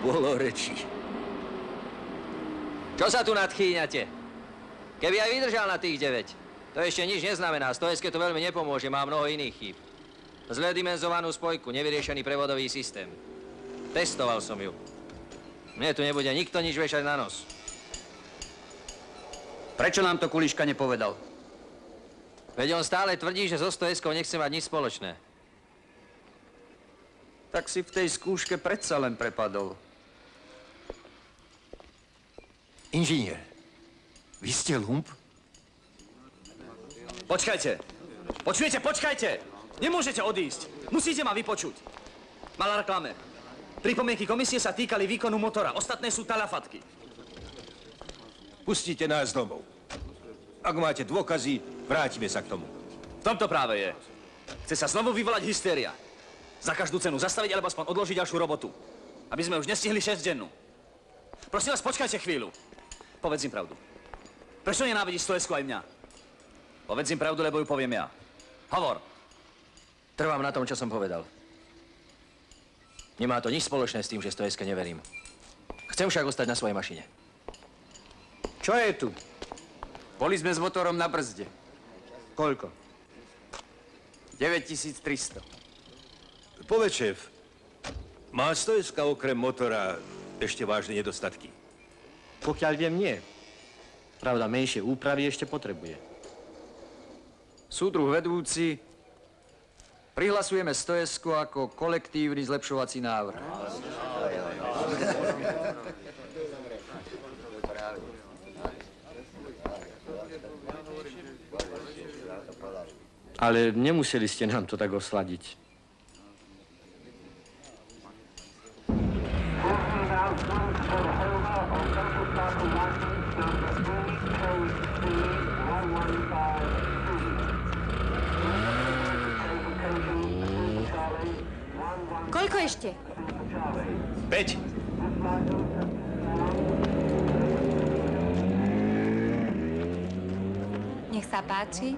Bolo reči. Čo sa tu nadchýňate? Keby aj vydržal na tých 9, to ešte nič neznamená. Stojecké to veľmi nepomôže, má mnoho iných chýb. Zle dimenzovanú spojku, nevyriešený prevodový systém. Testoval som ju. Mne tu nebude nikto nič vešať na nos. Prečo nám to Kuliška nepovedal? Veď on stále tvrdí, že so Stojeskou nechce mať nič spoločné. Tak si v tej skúške predsa len prepadol. Inžinier, vy ste lump? Počkajte. Počujete, počkajte. Nemôžete odísť. Musíte ma vypočuť. Malá reklame. Pripomienky komisie sa týkali výkonu motora. Ostatné sú talafatky. Pustite nás domov. Ak máte dôkazy, vrátime sa k tomu. V tomto práve je. Chce sa znovu vyvolať hystéria. Za každú cenu zastaviť alebo aspoň odložiť ďalšiu robotu. Aby sme už nestihli 6 dennú. Prosím vás, počkajte chvíľu. Povedz im pravdu. Prečo nenávidíš Stojesku aj mňa? Povedz im pravdu, lebo ju poviem ja. Hovor. Trvám na tom, čo som povedal. Nemá to nič spoločné s tým, že Stojeske neverím. Chcem však ostať na svojej mašine. Čo je tu? Boli sme s motorom na brzde. Koľko? 9300. Povedz, šéf, má Stojeska okrem motora ešte vážne nedostatky? Pokiaľ viem, nie. Pravda, menšie úpravy ešte potrebuje. Súdruh vedúci, prihlasujeme Stojesku ako kolektívny zlepšovací návrh. Ale nemuseli ste nám to tak osladiť. Koľko ešte? 5. Nech sa páči.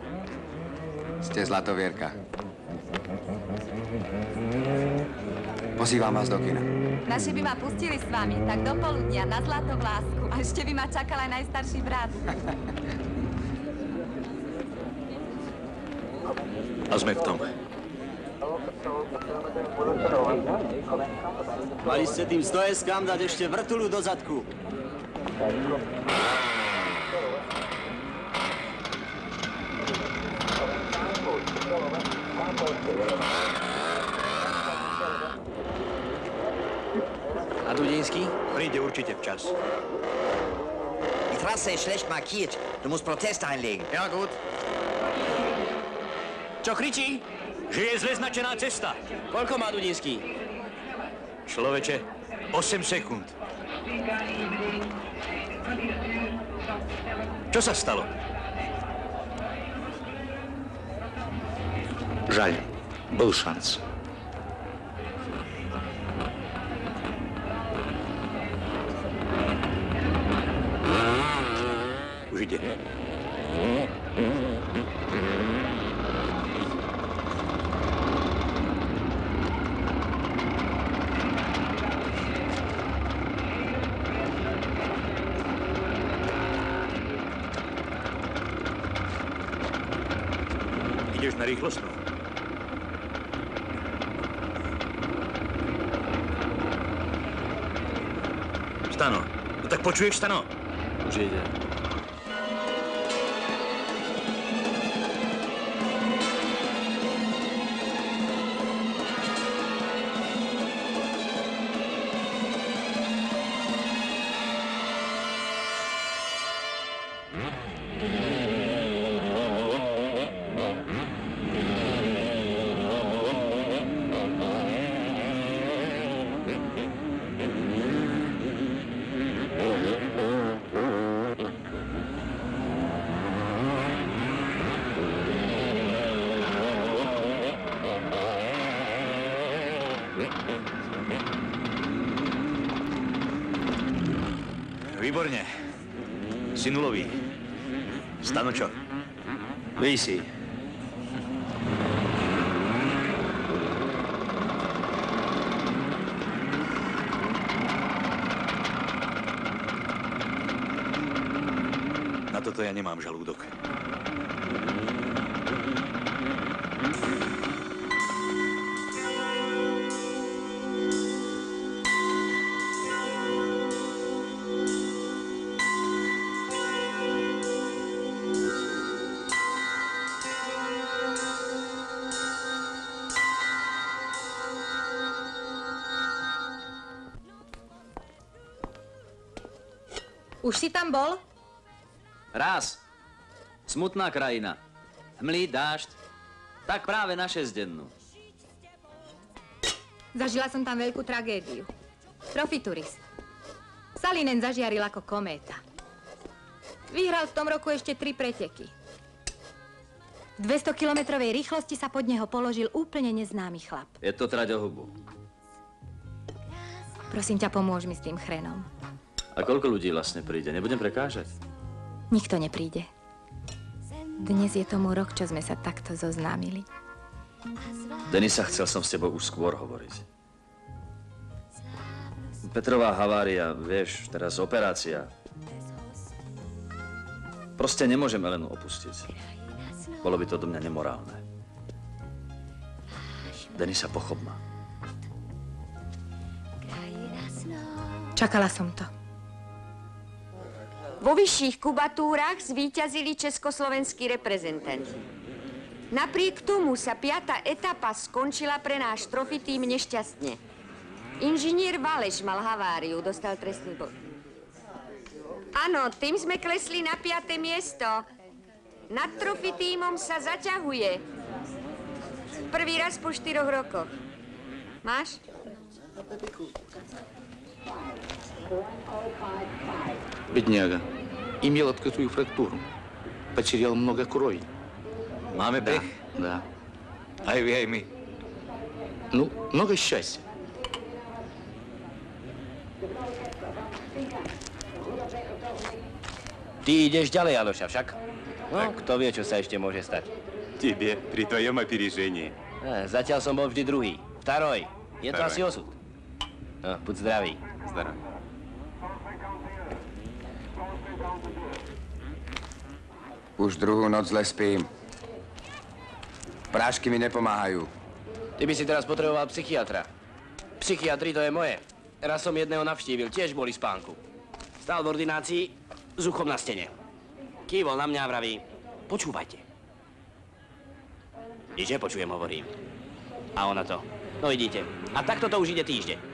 Ste zlatovierka. Pozývam vás do kina. Naši by ma pustili s vami, tak do poludnia na Zlatovlásku. A ešte by ma čakal aj najstarší brat. A sme v tom. Mali ste tým stojeskám dať ešte vrtulu do zadku. A Dudinski? Príde určite včas. Die Trasse ist schlecht markiert. Du musst Protest einlegen. Ja, gut. Čo kričí? Že je zle značená cesta. Koľko má Dudinský? Človeče, 8 sekúnd. Čo sa stalo? Žaľ, bol šanc. Už ide. Ideš na rýchlostnú. Stano. No tak počuješ, Stano? Už Si nulový. Stano Už si tam bol? Raz. Smutná krajina. Hmlí, dážď. Tak práve na šesťdennú. Zažila som tam veľkú tragédiu. Profiturist. Salinen zažiaril ako kométa. Vyhral v tom roku ešte tri preteky. V 200-kilometrovej rýchlosti sa pod neho položil úplne neznámy chlap. Je to trať o hubu. Prosím ťa, pomôž mi s tým chrenom. A koľko ľudí vlastne príde? Nebudem prekážať. Nikto nepríde. Dnes je tomu rok, čo sme sa takto zoznámili. Denisa, chcel som s tebou už skôr hovoriť. Petrová havária, vieš, teraz operácia. Proste nemôžem Elenu opustiť. Bolo by to do mňa nemorálne. Denisa, pochop ma. Čakala som to. Vo vyšších kubatúrach zvíťazili československí reprezentanti. Napriek tomu sa piata etapa skončila pre náš trofi tým nešťastne. Inžinier Valeš mal haváriu, dostal trestný bod. Áno, tým sme klesli na piaté miesto. Nad trofi týmom sa zaťahuje. Prvý raz po štyroch rokoch. Máš? Бедняга. Имел открытую фрактуру. Потерял много крови. Máme Да, pech? да. Aj my. Ну, много счастья. Ty ideš ďalej, Aloša, však? No, kto vie, čo sa ešte môže stať. Тебе при твоем опережении. Eh, Zatiaľ som bol vždy druhý. Vtaroj. Je to Vtaroj. asi osud. No, buď zdravý. Zdar. Už druhú noc zle spím. Prášky mi nepomáhajú. Ty by si teraz potreboval psychiatra. Psychiatri to je moje. Raz som jedného navštívil, tiež boli spánku. Stál v ordinácii s uchom na stene. Kývol na mňa a vraví, počúvajte. Nič nepočujem, hovorím. A ona to. No vidíte. A takto to už ide týždeň.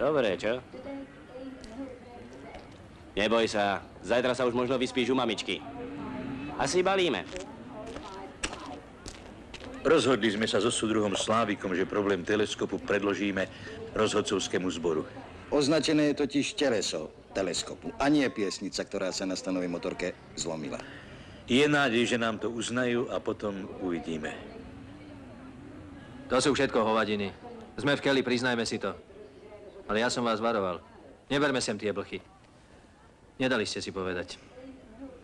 Dobre, čo? Neboj sa, zajtra sa už možno vyspíš u mamičky. Asi balíme. Rozhodli sme sa so súdruhom Slávikom, že problém teleskopu predložíme rozhodcovskému zboru. Označené je totiž teleso teleskopu a nie piesnica, ktorá sa na stanovej motorke zlomila. Je nádej, že nám to uznajú a potom uvidíme. To sú všetko hovadiny. Sme v keli, priznajme si to. Ale ja som vás varoval. Neberme sem tie blchy. Nedali ste si povedať.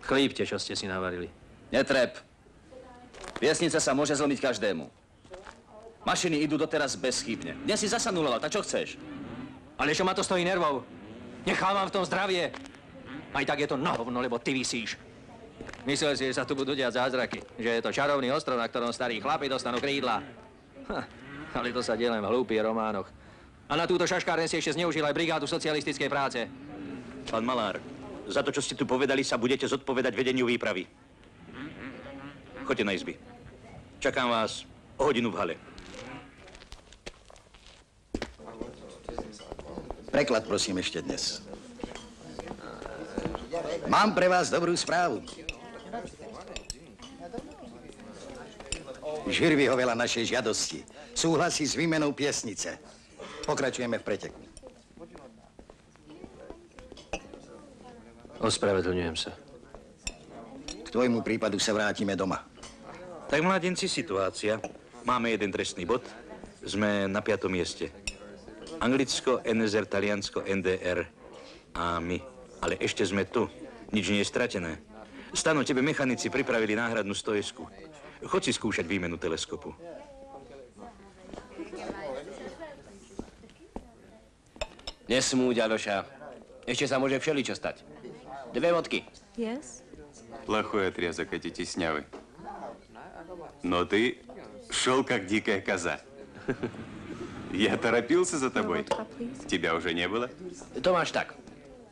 Chlípte, čo ste si navarili. Netrep. Viesnica sa môže zlomiť každému. Mašiny idú doteraz bezchybne. Dnes si zasa nuloval, tak čo chceš? Ale čo ma to stojí nervov? Nechávam v tom zdravie. Aj tak je to na hovno, lebo ty vysíš. Myslel si, že sa tu budú diať zázraky. Že je to čarovný ostrov, na ktorom starí chlapi dostanú krídla. Ha, ale to sa deje len v hlúpých románoch. A na túto šaškáren si ešte zneužil aj brigádu socialistickej práce. Pán Malár, za to, čo ste tu povedali, sa budete zodpovedať vedeniu výpravy. Choďte na izby. Čakám vás o hodinu v hale. Preklad prosím ešte dnes. Mám pre vás dobrú správu. Žir vyhovela našej žiadosti. Súhlasí s výmenou piesnice. Pokračujeme v preteku. Ospravedlňujem sa. K tvojmu prípadu sa vrátime doma. Tak mladenci, situácia. Máme jeden trestný bod. Sme na piatom mieste. Anglicko, NSR, Taliansko, NDR a my. Ale ešte sme tu. Nič nie je stratené. Stano, tebe mechanici pripravili náhradnú stojesku. Chod si skúšať výmenu teleskopu. Не смудь, Алёша. Еще сам уже в шеличу стать. Две водки. Yes. Плохой отрезок эти теснявы. Но ты шел как дикая коза. Я торопился за тобой. Тебя уже не было? Томаш, так.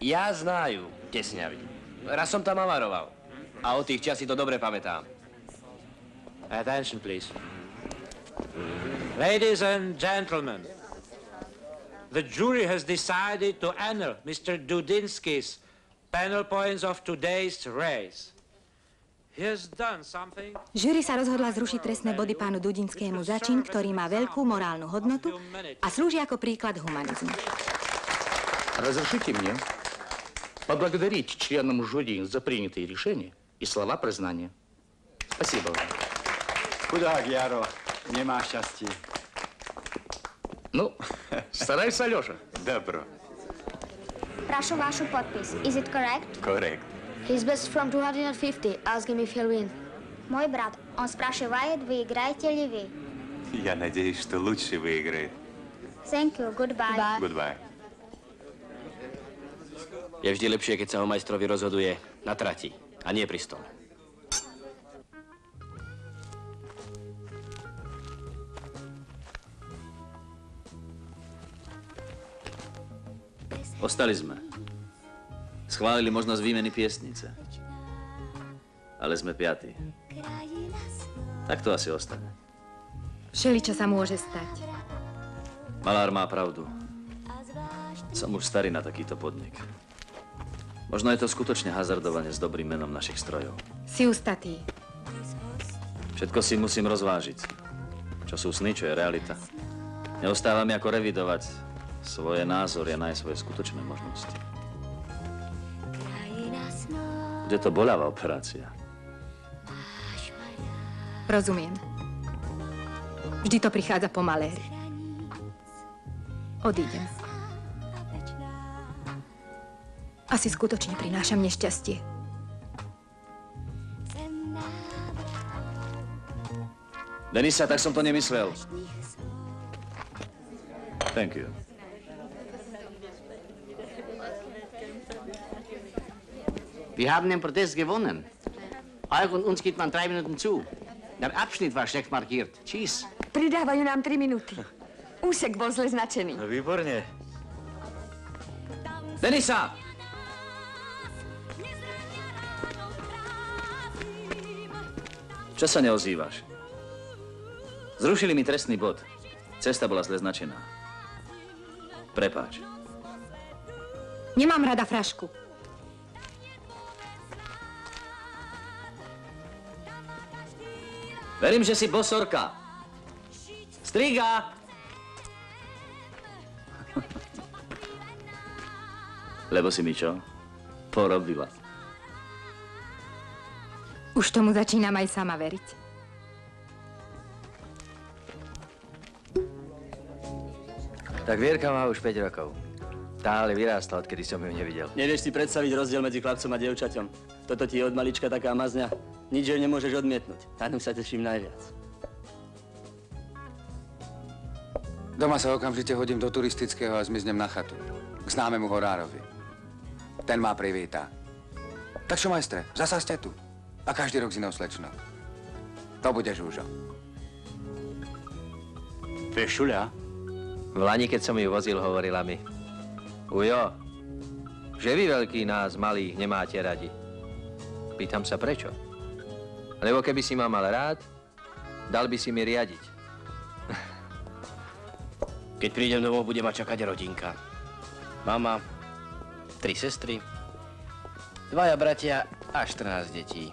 Я знаю теснявы. Раз сам там аваровал. А от их часи то добре памятам. Attention, please. Ladies and gentlemen, the jury has decided to annul Mr. Dudinsky's panel points of today's race. He has done something Žury sa rozhodla zrušiť trestné body pánu Dudinskému za čin, ktorý má veľkú morálnu hodnotu a slúži ako príklad humanizmu. Разрешите мне поблагодарить членам жюри за принятые решения и слова признания. Спасибо вам. Chudák Jaro, nemá šťastie. Ну, старайся, Алёша. Добро. Прошу вашу подпись. Is it correct? Коррект. His best from 250. Ask him if he'll win. Мой брат, он спрашивает, выиграете ли вы. Я надеюсь, что лучший выиграет. Thank you. Goodbye. Goodbye. Je vždy lepšie, keď sa o majstrovi rozhoduje na trati a nie pri stole. Ostali sme. Schválili možnosť výmeny piesnice. Ale sme piatí. Tak to asi ostane. Všeličo sa môže stať. Malár má pravdu. Som už starý na takýto podnik. Možno je to skutočne hazardovanie s dobrým menom našich strojov. Si ustatý. Všetko si musím rozvážiť. Čo sú sny, čo je realita. Neostáva mi ako revidovať svoje názory a nájsť svoje skutočné možnosti. Bude to boľavá operácia. Rozumiem. Vždy to prichádza pomaléry. Odídem. Asi skutočne prinášam nešťastie. Denisa, tak som to nemyslel. Thank you. Wir haben den Protest gewonnen. Euch und uns gibt man drei Minuten zu. Der Abschnitt war schlecht markiert. Tschüss. Pridávajú nám 3 minúty. Úsek bol zle značený. No, výborne. Denisa! Čo sa neozývaš? Zrušili mi trestný bod. Cesta bola zle značená. Prepáč. Nemám rada frašku. Verím, že si bosorka. Striga! Lebo si mi čo? Porobila. Už tomu začínam aj sama veriť. Tak Vierka má už 5 rokov. Tá ale vyrástla, odkedy som ju nevidel. Nevieš si predstaviť rozdiel medzi chlapcom a dievčaťom. Toto ti je od malička taká mazňa. Nič jej nemôžeš odmietnúť. Tánu sa teším najviac. Doma sa okamžite hodím do turistického a zmiznem na chatu. K známemu horárovi. Ten ma privítá. Tak čo, majstre, zasa ste tu. A každý rok s inou slečnou. To bude žúžo. To je šuľa. V Lani, keď som ju vozil, hovorila mi. Ujo, že vy veľký nás malých nemáte radi. Pýtam sa prečo. Lebo keby si ma mal rád, dal by si mi riadiť. *laughs* Keď prídem domov, bude ma čakať rodinka. Mama, tri sestry, dvaja bratia a 14 detí.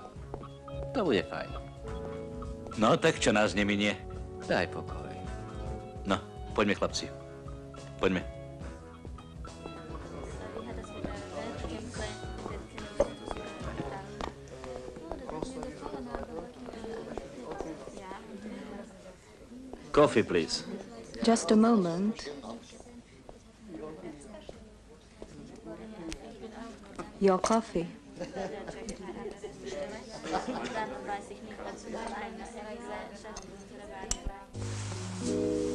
To bude fajn. No, tak čo nás neminie? Daj pokoj. No, poďme, chlapci. Poďme. Coffee, please. Just a moment. Your coffee. *laughs*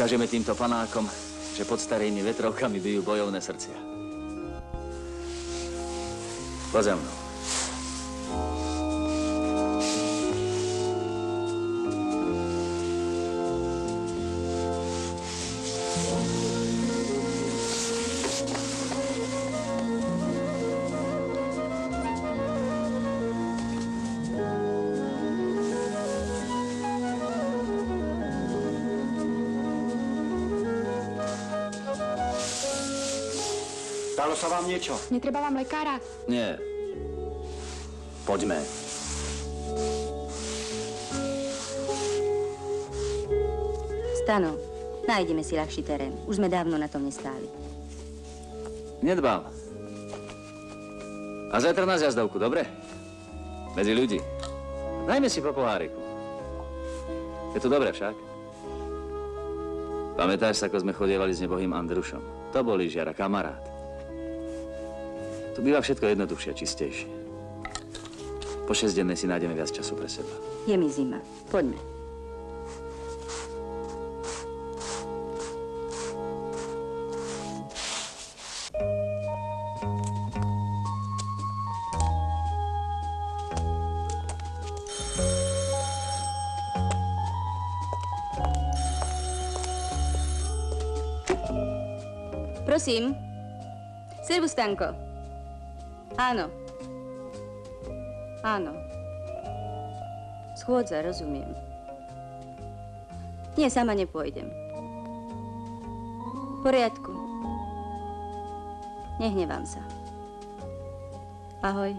Ukážeme týmto panákom, že pod starými vetrovkami bijú bojovné srdcia. Poď mnou. Sa vám niečo? Netreba vám lekára? Nie. Poďme. Stano, nájdeme si ľahší terén. Už sme dávno na tom nestáli. Nedbal. A zajtra na zjazdovku, dobre? Medzi ľudí. Dajme si po poháriku. Je to dobré však? Pamätáš sa, ako sme chodievali s nebohým Andrušom? To bol žiara kamarát. Tu býva všetko jednoduchšie a čistejšie. Po šesťdennej si nájdeme viac času pre seba. Je mi zima. Poďme. Prosím. Servus, Stanko. Áno. Áno. Schôdza, rozumiem. Nie, sama nepôjdem. V poriadku. Nehnevám sa. Ahoj.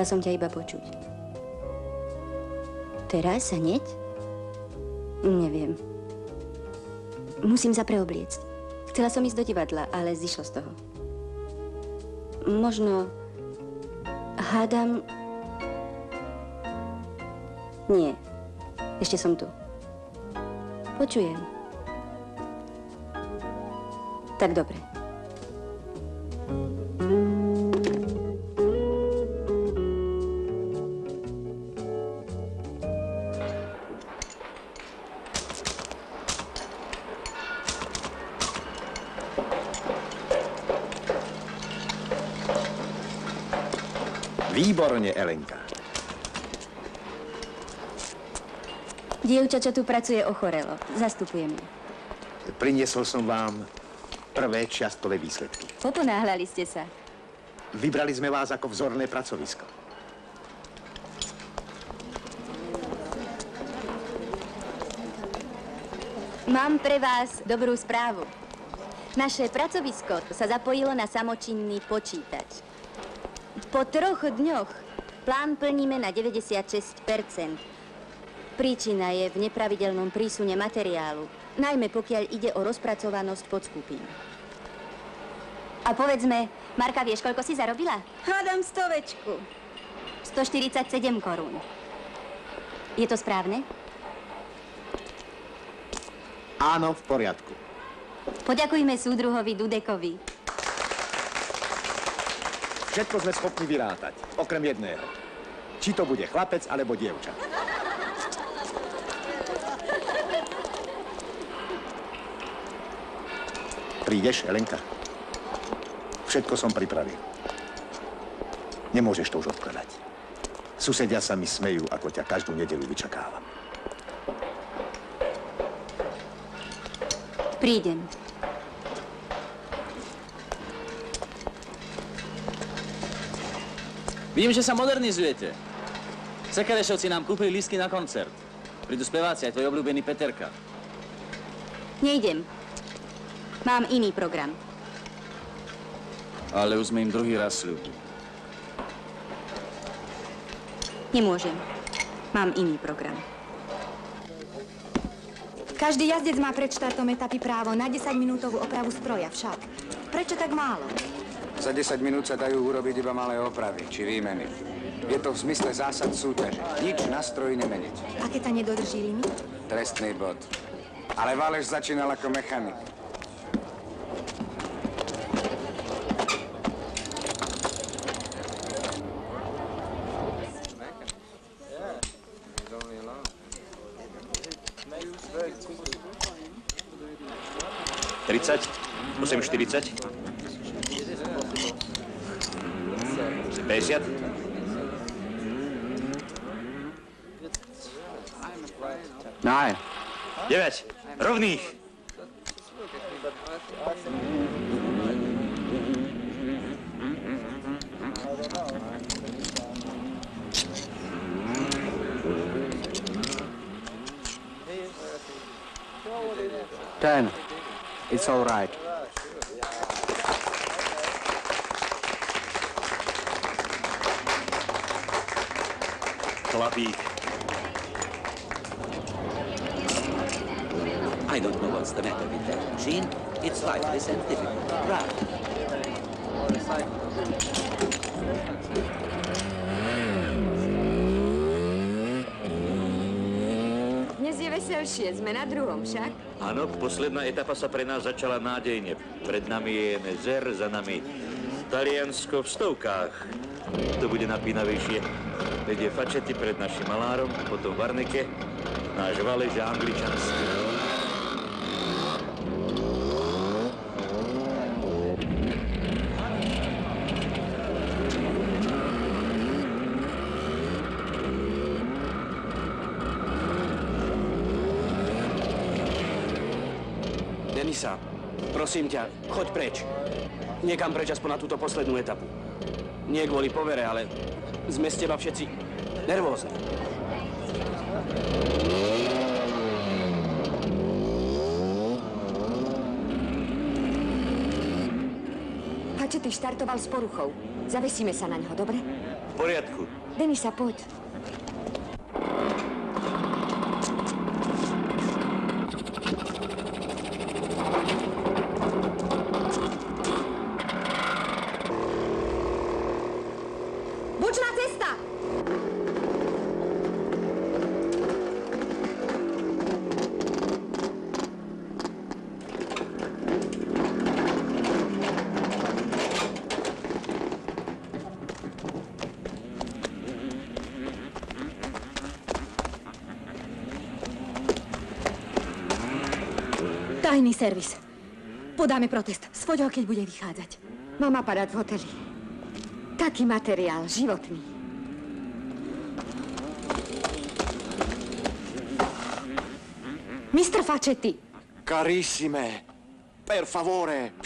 Chcela som ťa iba počuť. Teraz, hneď? Neviem. Musím sa preobliecť. Chcela som ísť do divadla, ale zišlo z toho. Možno... Hádam... Nie. Ešte som tu. Počujem. Tak dobre. Výborne, Elenka. Dievča, čo tu pracuje, ochorelo. Zastupujem ju. Priniesol som vám prvé čiastkové výsledky. Poponáhľali ste sa. Vybrali sme vás ako vzorné pracovisko. Mám pre vás dobrú správu. Naše pracovisko sa zapojilo na samočinný počítač. Po troch dňoch plán plníme na 96% Príčina je v nepravidelnom prísune materiálu, najmä pokiaľ ide o rozpracovanosť podskupín. A povedzme, Marka, vieš, koľko si zarobila? Hádam stovečku. 147 korún. Je to správne? Áno, v poriadku. Poďakujme súdruhovi Dudekovi. Všetko sme schopní vyrátať, okrem jedného. Či to bude chlapec alebo dievča. Prídeš, Elenka? Všetko som pripravil. Nemôžeš to už odkladať. Susedia sa mi smejú, ako ťa každú nedelu vyčakávam. Prídem. Vidím, že sa modernizujete. Sekerešovci nám kúpili lístky na koncert. Prídu speváci, aj tvoj obľúbený Peterka. Nejdem. Mám iný program. Ale už sme im druhý raz sľúbili. Nemôžem. Mám iný program. Každý jazdec má pred štartom etapy právo na 10-minútovú opravu stroja však. Prečo tak málo? Za 10 minút sa dajú urobiť iba malé opravy, či výmeny. Je to v zmysle zásad súťaže. Nič na stroji nemeniť. A keď sa nedodrží limit? Trestný bod. Ale Váleš začínal ako mechanik. Tridsať, osem štyridsať. base yet? Nein. Девять. Ровных. Ten. It's all right. Je veselšie, sme na druhom však. Áno, posledná etapa sa pre nás začala nádejne. Pred nami je NZR, za nami Taliansko v stovkách. To bude napínavejšie. Vedie Fačety pred našim malárom, potom Varneke, náš Valež a Angličanský. Denisa, prosím ťa, choď preč. Niekam preč aspoň na túto poslednú etapu. Nie kvôli povere, ale sme z teba všetci nervózni. Hačety štartoval s poruchou. Zavesíme sa na ňo, dobre? V poriadku. Denisa, poď. servis. Podáme protest. Svoď ho, keď bude vychádzať. Mám aparát v hoteli. Taký materiál, životný. Mr. Facetti. Carissime, per favore,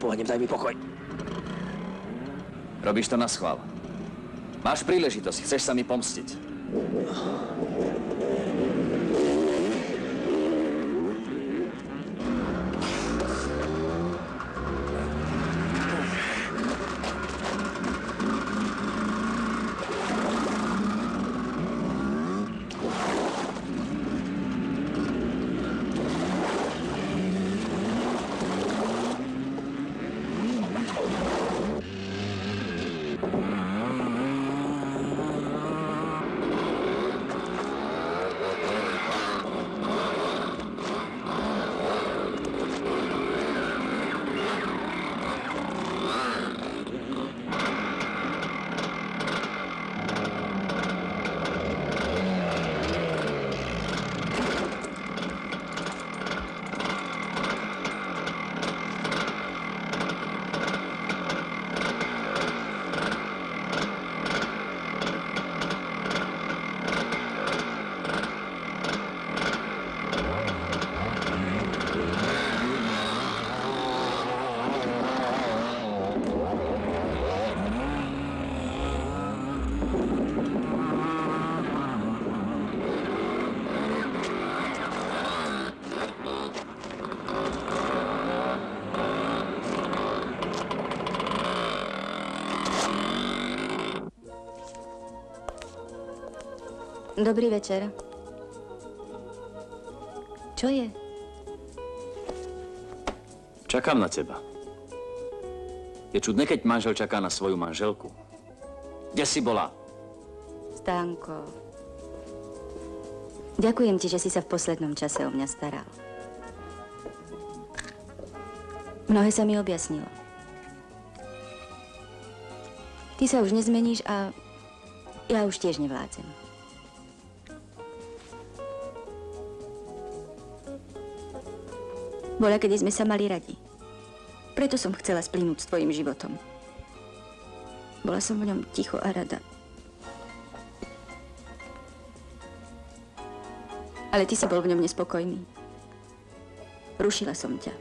nepohnem, daj mi pokoj. Robíš to na schvál. Máš príležitosť, chceš sa mi pomstiť. Dobrý večer. Čo je? Čakám na teba. Je čudné, keď manžel čaká na svoju manželku. Kde si bola? Stánko. Ďakujem ti, že si sa v poslednom čase o mňa staral. Mnohé sa mi objasnilo. Ty sa už nezmeníš a ja už tiež nevládzem. Bola, kedy sme sa mali radi. Preto som chcela splínuť s tvojim životom. Bola som v ňom ticho a rada. Ale ty si bol v ňom nespokojný. Rušila som ťa.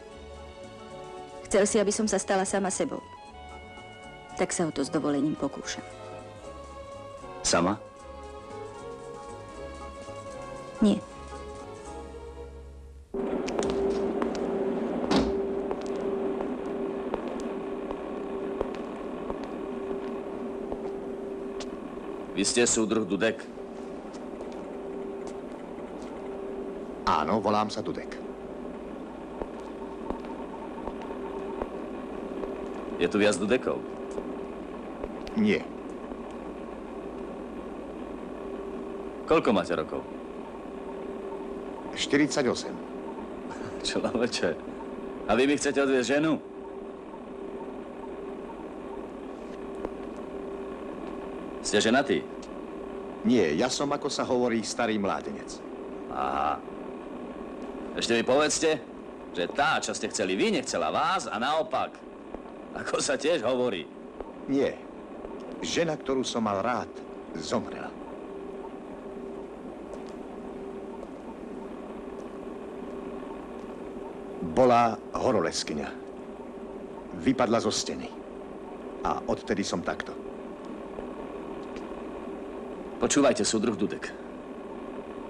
Chcel si, aby som sa stala sama sebou. Tak sa o to s dovolením pokúšam. Sama? Nie. Vy ste súdruh Dudek? Áno, volám sa Dudek. Je tu viac Dudekov? Nie. Koľko máte rokov? 48. *laughs* Človeče. A vy mi chcete odviezť ženu? Ste ženatý? Nie, ja som, ako sa hovorí, starý mládenec. Aha. Ešte mi povedzte, že tá, čo ste chceli vy, nechcela vás a naopak. Ako sa tiež hovorí. Nie. Žena, ktorú som mal rád, zomrela. Bola horoleskyňa. Vypadla zo steny. A odtedy som takto. Počúvajte, súdruh Dudek.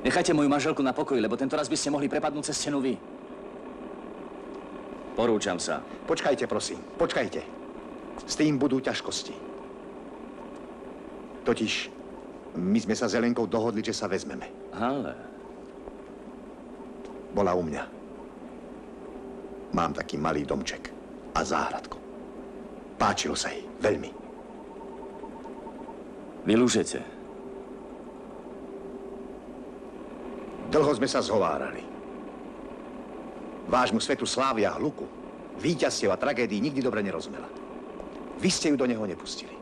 Nechajte moju manželku na pokoji, lebo tento raz by ste mohli prepadnúť cez stenu vy. Porúčam sa. Počkajte, prosím, počkajte. S tým budú ťažkosti. Totiž my sme sa s Jelenkou dohodli, že sa vezmeme. Ale... Bola u mňa. Mám taký malý domček a záhradku. Páčilo sa jej, veľmi. Vy Dlho sme sa zhovárali. Vášmu svetu slávy a hluku, víťazstiev a tragédií nikdy dobre nerozumela. Vy ste ju do neho nepustili.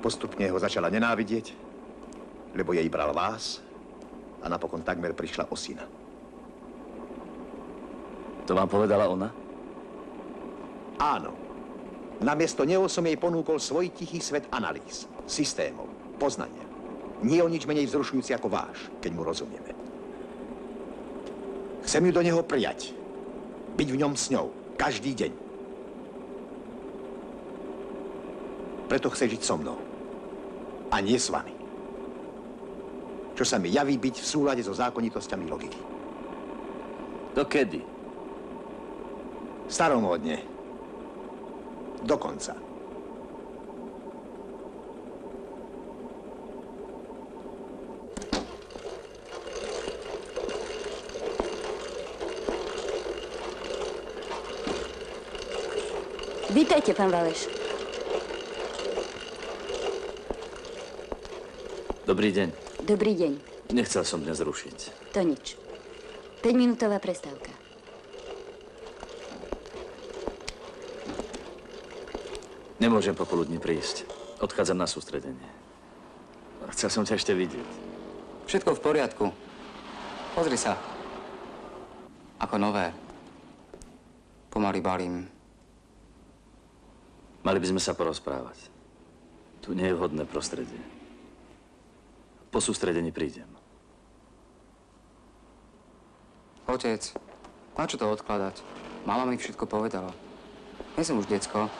Postupne ho začala nenávidieť, lebo jej bral vás a napokon takmer prišla o syna. To vám povedala ona? Áno. Namiesto neho som jej ponúkol svoj tichý svet analýz, systémov, poznania. Nie o nič menej vzrušujúci ako váš, keď mu rozumieme. Chcem ju do neho prijať. Byť v ňom s ňou. Každý deň. Preto chce žiť so mnou. A nie s vami. Čo sa mi javí byť v súlade so zákonitosťami logiky. Dokedy? Staromódne. Dokonca. Vítajte, pán Valeš. Dobrý deň. Dobrý deň. Nechcel som dnes rušiť. To nič. 5-minútová prestávka. Nemôžem popoludne prísť. Odchádzam na sústredenie. Chcel som ťa ešte vidieť. Všetko v poriadku. Pozri sa. Ako nové. Pomaly balím. Mali by sme sa porozprávať. Tu nie je vhodné prostredie. Po sústredení prídem. Otec, na čo to odkladať? Mama mi všetko povedala. Nie som už decko.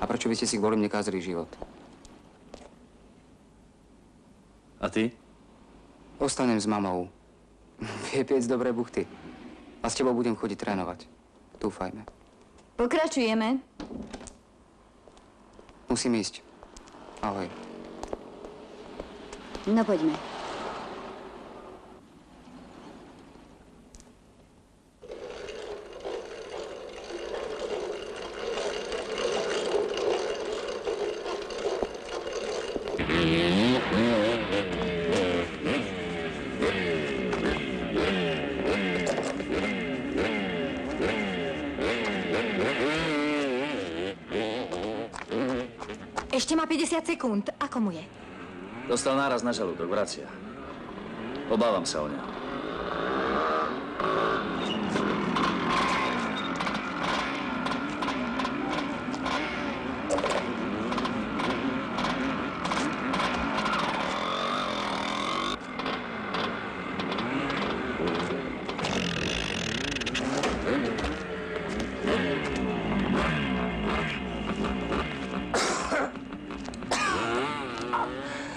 A prečo by ste si kvôli mne kázali život? A ty? Ostanem s mamou. Vie piec dobré buchty. A s tebou budem chodiť trénovať. Dúfajme. Pokračujeme. Musím ísť. Ahoj. No poďme. Ešte má 50 sekúnd. Ako mu je? Dostal náraz na žalúdok, vracia. Obávam sa o neho.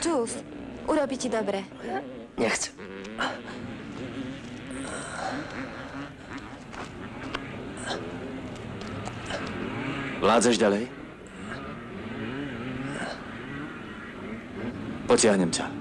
Jules, urobí ti dobre. Nechcem. Vládzeš ďalej? Potiahnem ťa.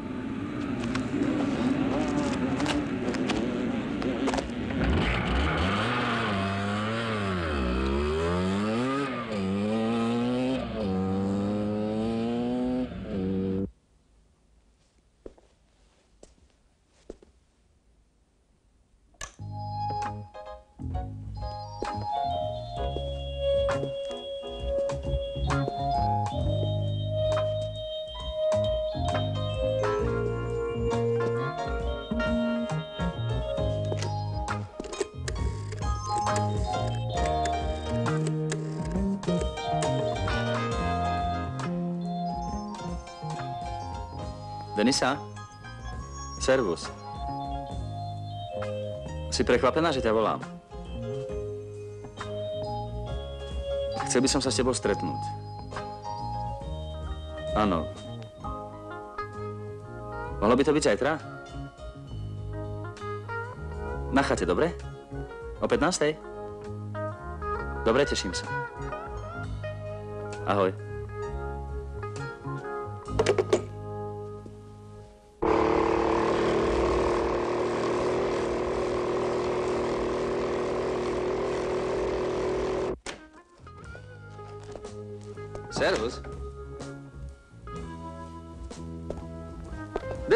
Denisa? Servus. Si prekvapená, že ťa volám? Chcel by som sa s tebou stretnúť. Áno. Mohlo by to byť zajtra? Na chate, dobre? O 15. Dobre, teším sa. Ahoj.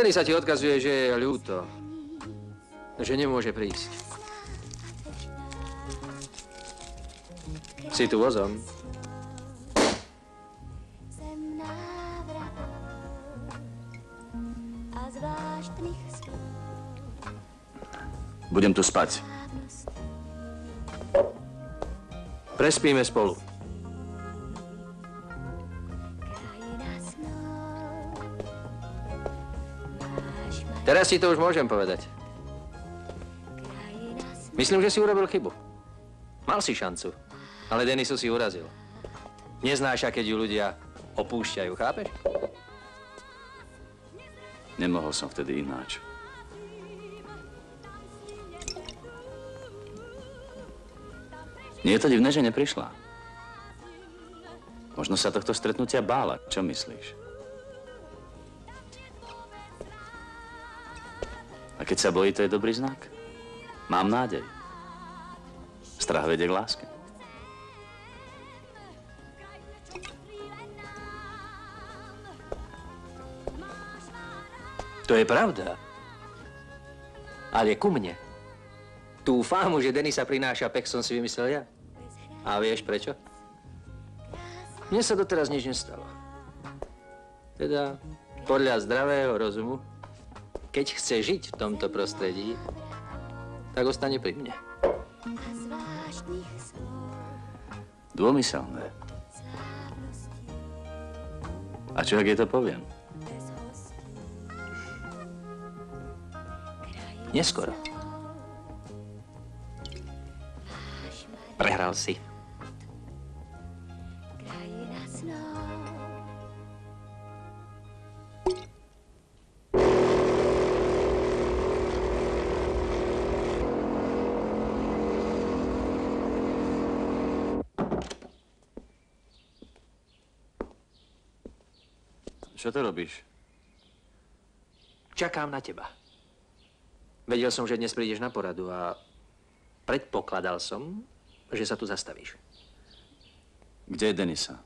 Denny sa ti odkazuje, že je ľúto. Že nemôže prísť. Si tu vozom? Budem tu spať. Prespíme spolu. Teraz ti to už môžem povedať. Myslím, že si urobil chybu. Mal si šancu, ale Denisu si urazil. Neznáša, keď ju ľudia opúšťajú, chápeš? Nemohol som vtedy ináč. Nie je to divné, že neprišla. Možno sa tohto stretnutia bála. Čo myslíš? Keď sa bojí, to je dobrý znak. Mám nádej. Strach vedie k láske. To je pravda. Ale ku mne. Tú fámu, že Denisa prináša pek, som si vymyslel ja. A vieš prečo? Mne sa doteraz nič nestalo. Teda, podľa zdravého rozumu, keď chce žiť v tomto prostredí, tak ostane pri mne. Dômyselné. A čo, ak je to poviem? Neskoro. Prehral si. Čo to robíš? Čakám na teba. Vedel som, že dnes prídeš na poradu a predpokladal som, že sa tu zastavíš. Kde je Denisa?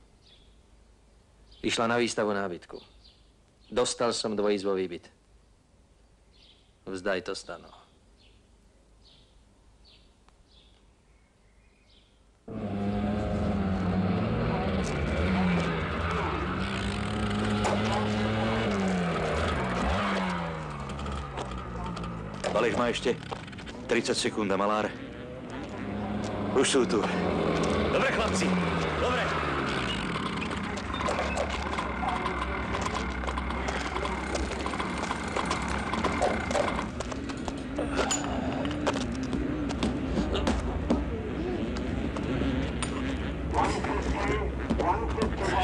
Išla na výstavu nábytku. Dostal som dvojizbový byt. Vzdaj to stano. Baleš má ešte 30 sekúnd, malár. Už sú tu. Dobre, chlapci. Dobre.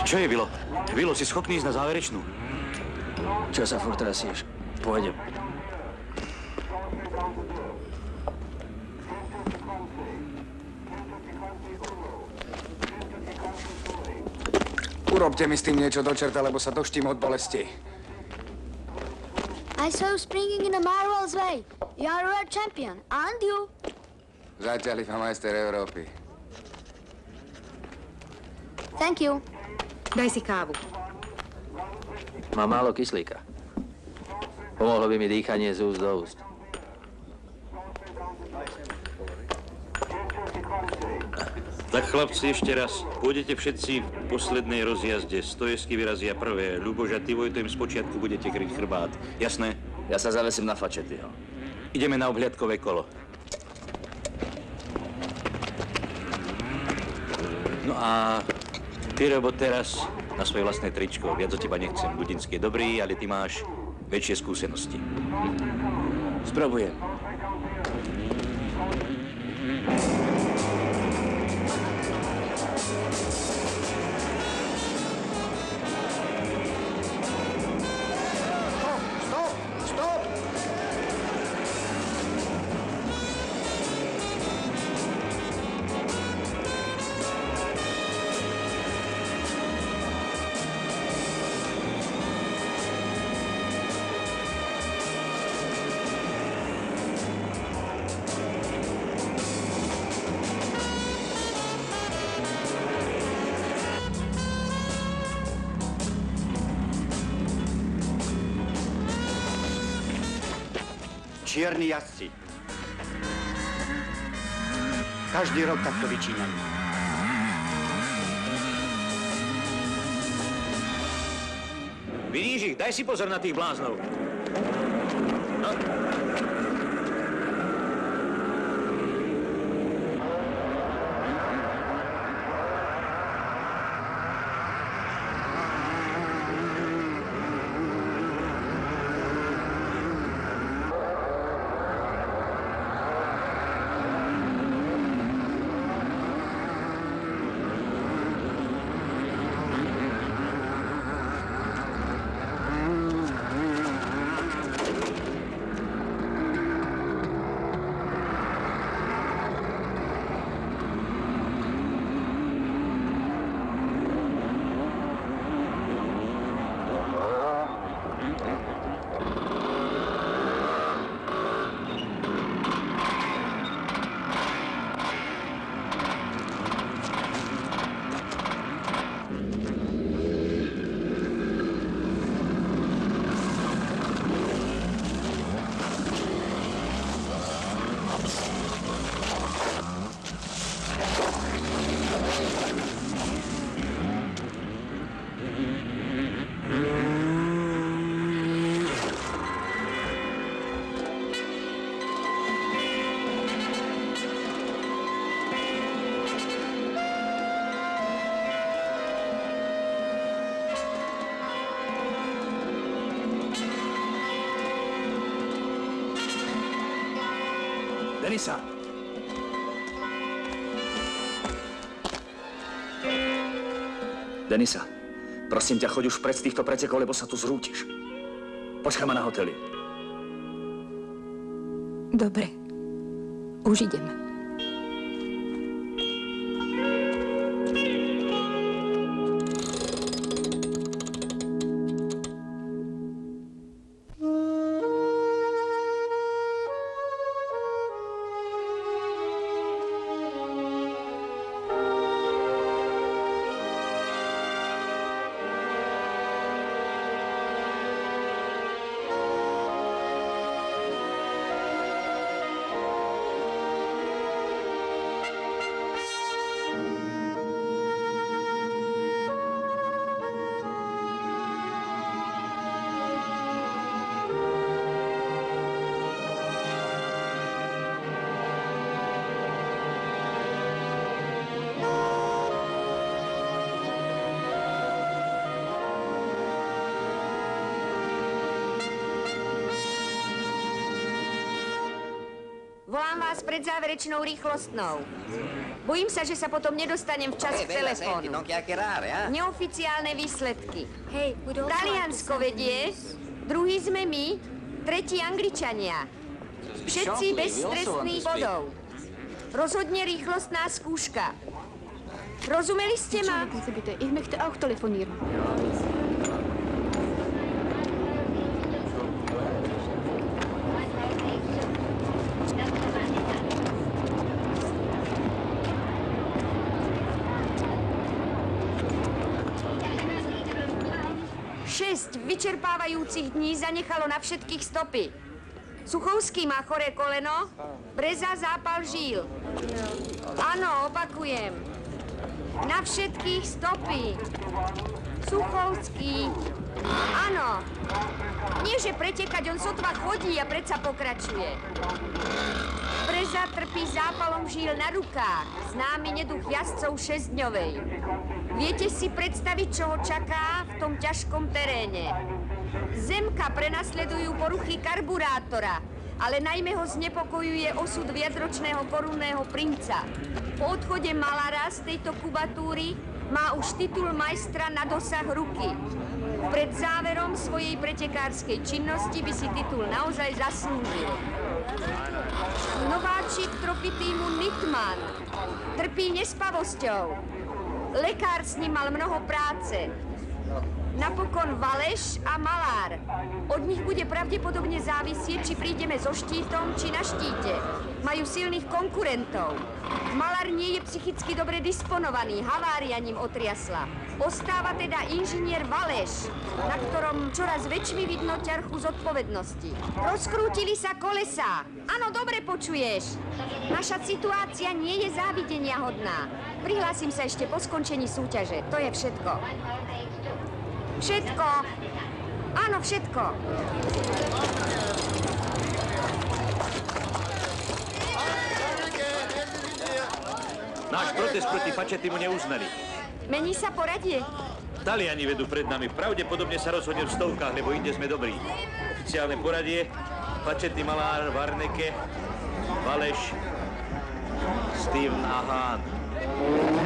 Čo je, Vilo? Vilo, si schopný ísť na záverečnú? Čo sa furt trasieš? Pôjdem. Urobte mi s tým niečo do čerta, lebo sa doštím od bolesti. I saw you springing in a marvelous way. You are a world champion, aren't you? Zatiaľ iba majster Európy. Thank you. Daj si kávu. Mám málo kyslíka. Pomohlo by mi dýchanie z úst do úst. Chlapci, ešte raz. Pôjdete všetci v poslednej rozjazde. Stojesky vyrazia prvé. Ľuboš a ty Vojto im spočiatku budete kryť chrbát. Jasné? Ja sa zavesím na fačetyho. Ideme na obhliadkové kolo. No a ty, Robo, teraz na svoje vlastné tričko. Viac od teba nechcem. Dudinský je dobrý, ale ty máš väčšie skúsenosti. Spravujem. Čierni jazdci. Každý rok takto vyčíňajú. Vidíš ich? Daj si pozor na tých bláznov. Denisa! Denisa, prosím ťa, choď už pred z týchto pretekov, lebo sa tu zrútiš. Počkaj ma na hoteli. Dobre. Už idem. Záverečnou rýchlostnou. Bojím sa, že sa potom nedostanem včas k telefónu. eh? Neoficiálne výsledky. Taliansko vedie, druhý sme my, tretí Angličania. Všetci bez stresných bodov. Rozhodne rýchlostná skúška. Rozumeli ste ma? Ich möchte auch telefonieren. Vyčerpávajúcich dní zanechalo na všetkých stopy. Suchovský má choré koleno, Breza zápal žíl. Áno, opakujem. Na všetkých stopy. Suchovský. Áno. Nie, že pretekať, on sotva chodí a predsa pokračuje. Breza trpí zápalom žíl na rukách, známy neduch jazdcov šesťdňovej. Viete si predstaviť, čo ho čaká v tom ťažkom teréne. Zemka prenasledujú poruchy karburátora, ale najmä ho znepokojuje osud viacročného korunného princa. Po odchode Malara z tejto kubatúry má už titul majstra na dosah ruky. Pred záverom svojej pretekárskej činnosti by si titul naozaj zaslúžil. Nováčik trofy týmu Nitman trpí nespavosťou. Lekár s ním mal mnoho práce. Napokon Valeš a Malár. Od nich bude pravdepodobne závisieť, či prídeme so štítom, či na štíte. Majú silných konkurentov. Malár nie je psychicky dobre disponovaný, havária ním otriasla. Ostáva teda inžinier Valeš, na ktorom čoraz väčšmi vidno ťarchu zodpovednosti. Rozkrútili sa kolesá. Áno, dobre počuješ. Naša situácia nie je závidenia hodná. Prihlásim sa ešte po skončení súťaže. To je všetko. Všetko. Áno, všetko. Náš protest proti Fačetimu neuznali. Mení sa poradie. Taliani vedú pred nami. Pravdepodobne sa rozhodne v stovkách, lebo inde sme dobrí. Oficiálne poradie. Fačety Malár, Varneke, Valeš, Steven a Hahn.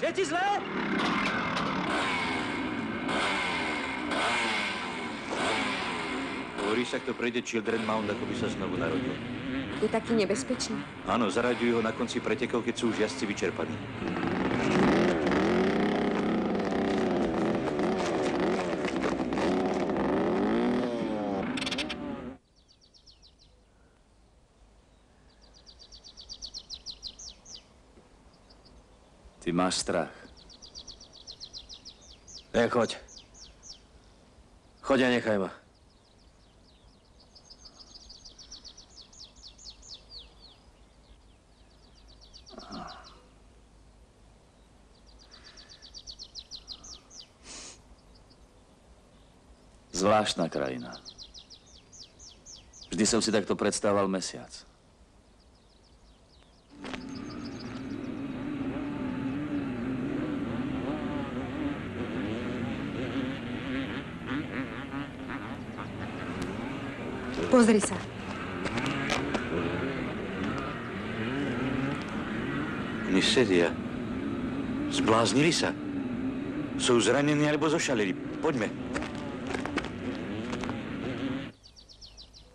Je ti zlé? Hovoríš, ak to prejde Children Mound, ako by sa znovu narodil. Je taký nebezpečný. Áno, zaraďujú ho na konci pretekov, keď sú už jazdci vyčerpaní. Máš strach. Ne, choď. Choď a nechaj ma. Zvláštna krajina. Vždy som si takto predstavoval mesiac. Pozri sa. Oni sedia. Zbláznili sa. Sú zranení alebo zošalili. Poďme.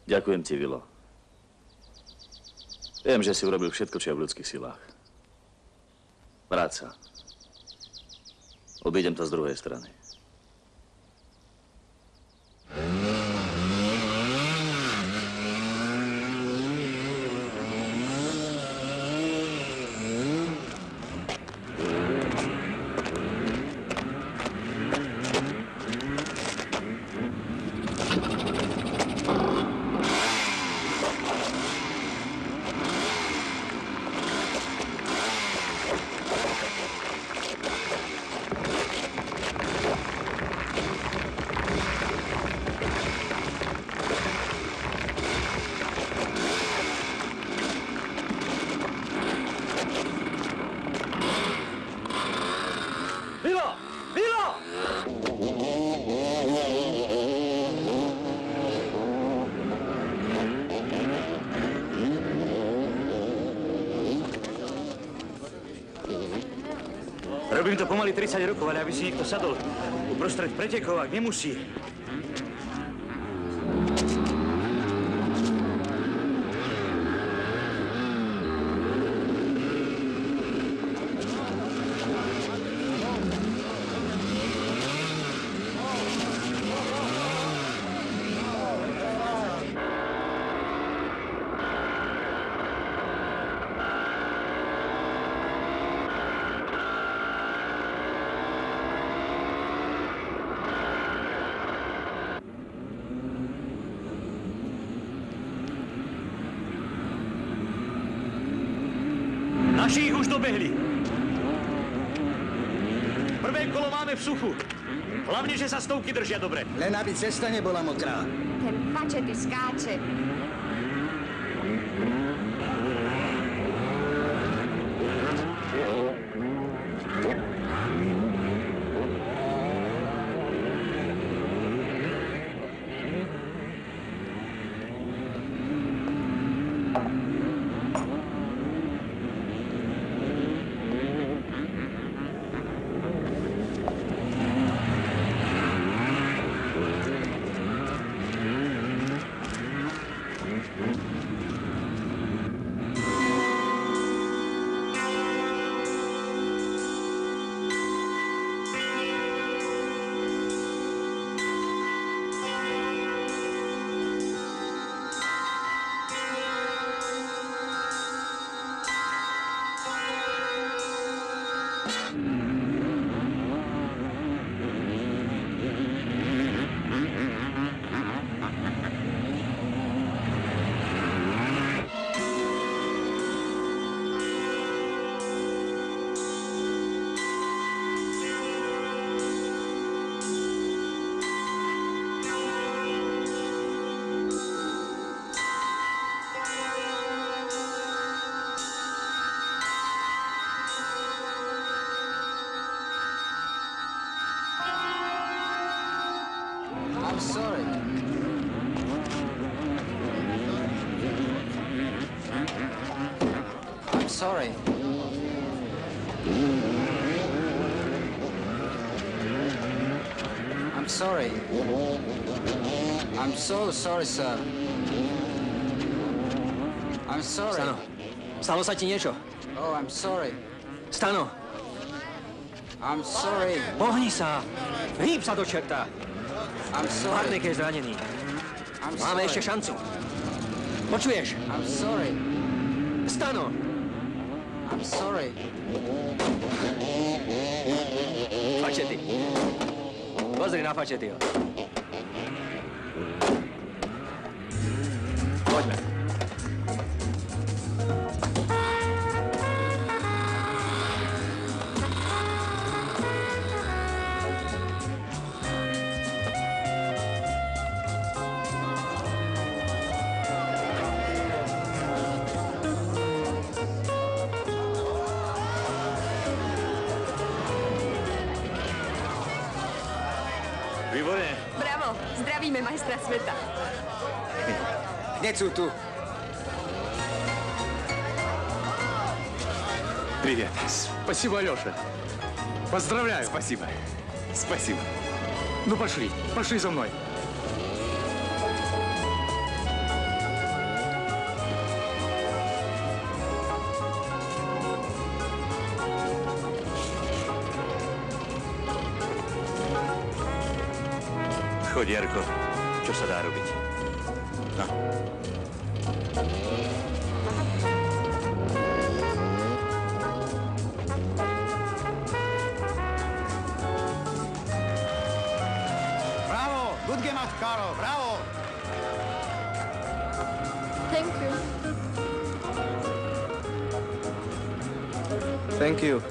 Ďakujem ti, Vilo. Viem, že si urobil všetko, čo je v ľudských silách. Vráť sa. Obídem to z druhej strany. Robím to pomaly 30 rokov, ale aby si niekto sadol uprostred pretekov, ak nemusí. Naši ich už dobehli. Prvé kolo máme v suchu. Hlavne, že sa stovky držia dobre. Len aby cesta nebola mokrá. Ten pačety skáče. Sorry. I'm so sorry, sir. I'm sorry. Stano, stalo sa ti niečo? Oh, I'm sorry. Stano, I'm sorry. pohni sa. Hýb sa do čerta. I'm sorry. Harnik je zranený. I'm Máme sorry. ešte šancu. Počuješ? I'm sorry. Stano, I'm sorry. fačety. Pozri, napaće ti joj. Me. Sú tu. Привет. Спасибо, Алеша. Поздравляю. Спасибо. Спасибо. Ну, пошли. Пошли за мной. Choď, Thank you.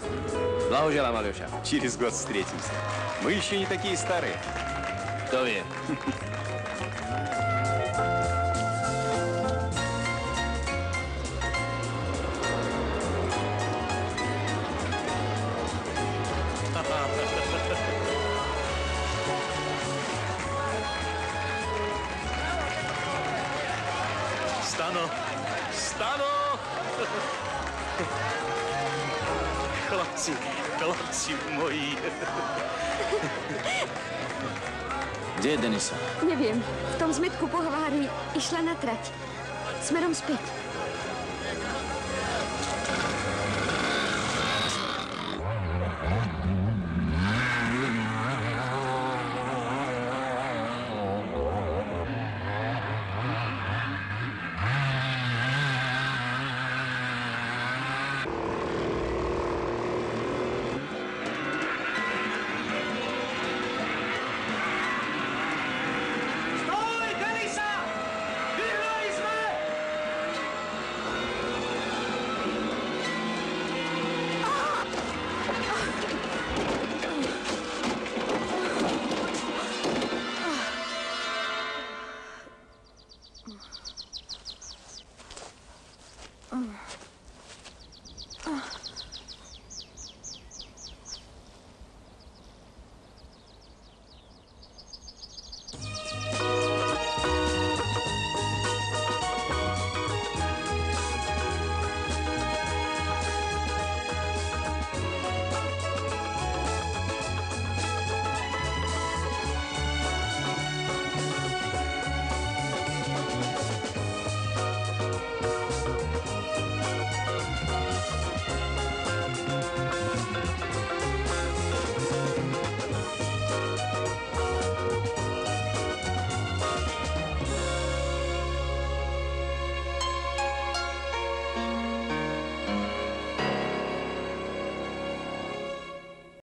Blahoželám, Aljoša. Через год встретимся. Мы еще не такие старые. Kto vie? Kde je Denisa? Neviem, v tom zmetku pohvári išla na trať. Smerom späť.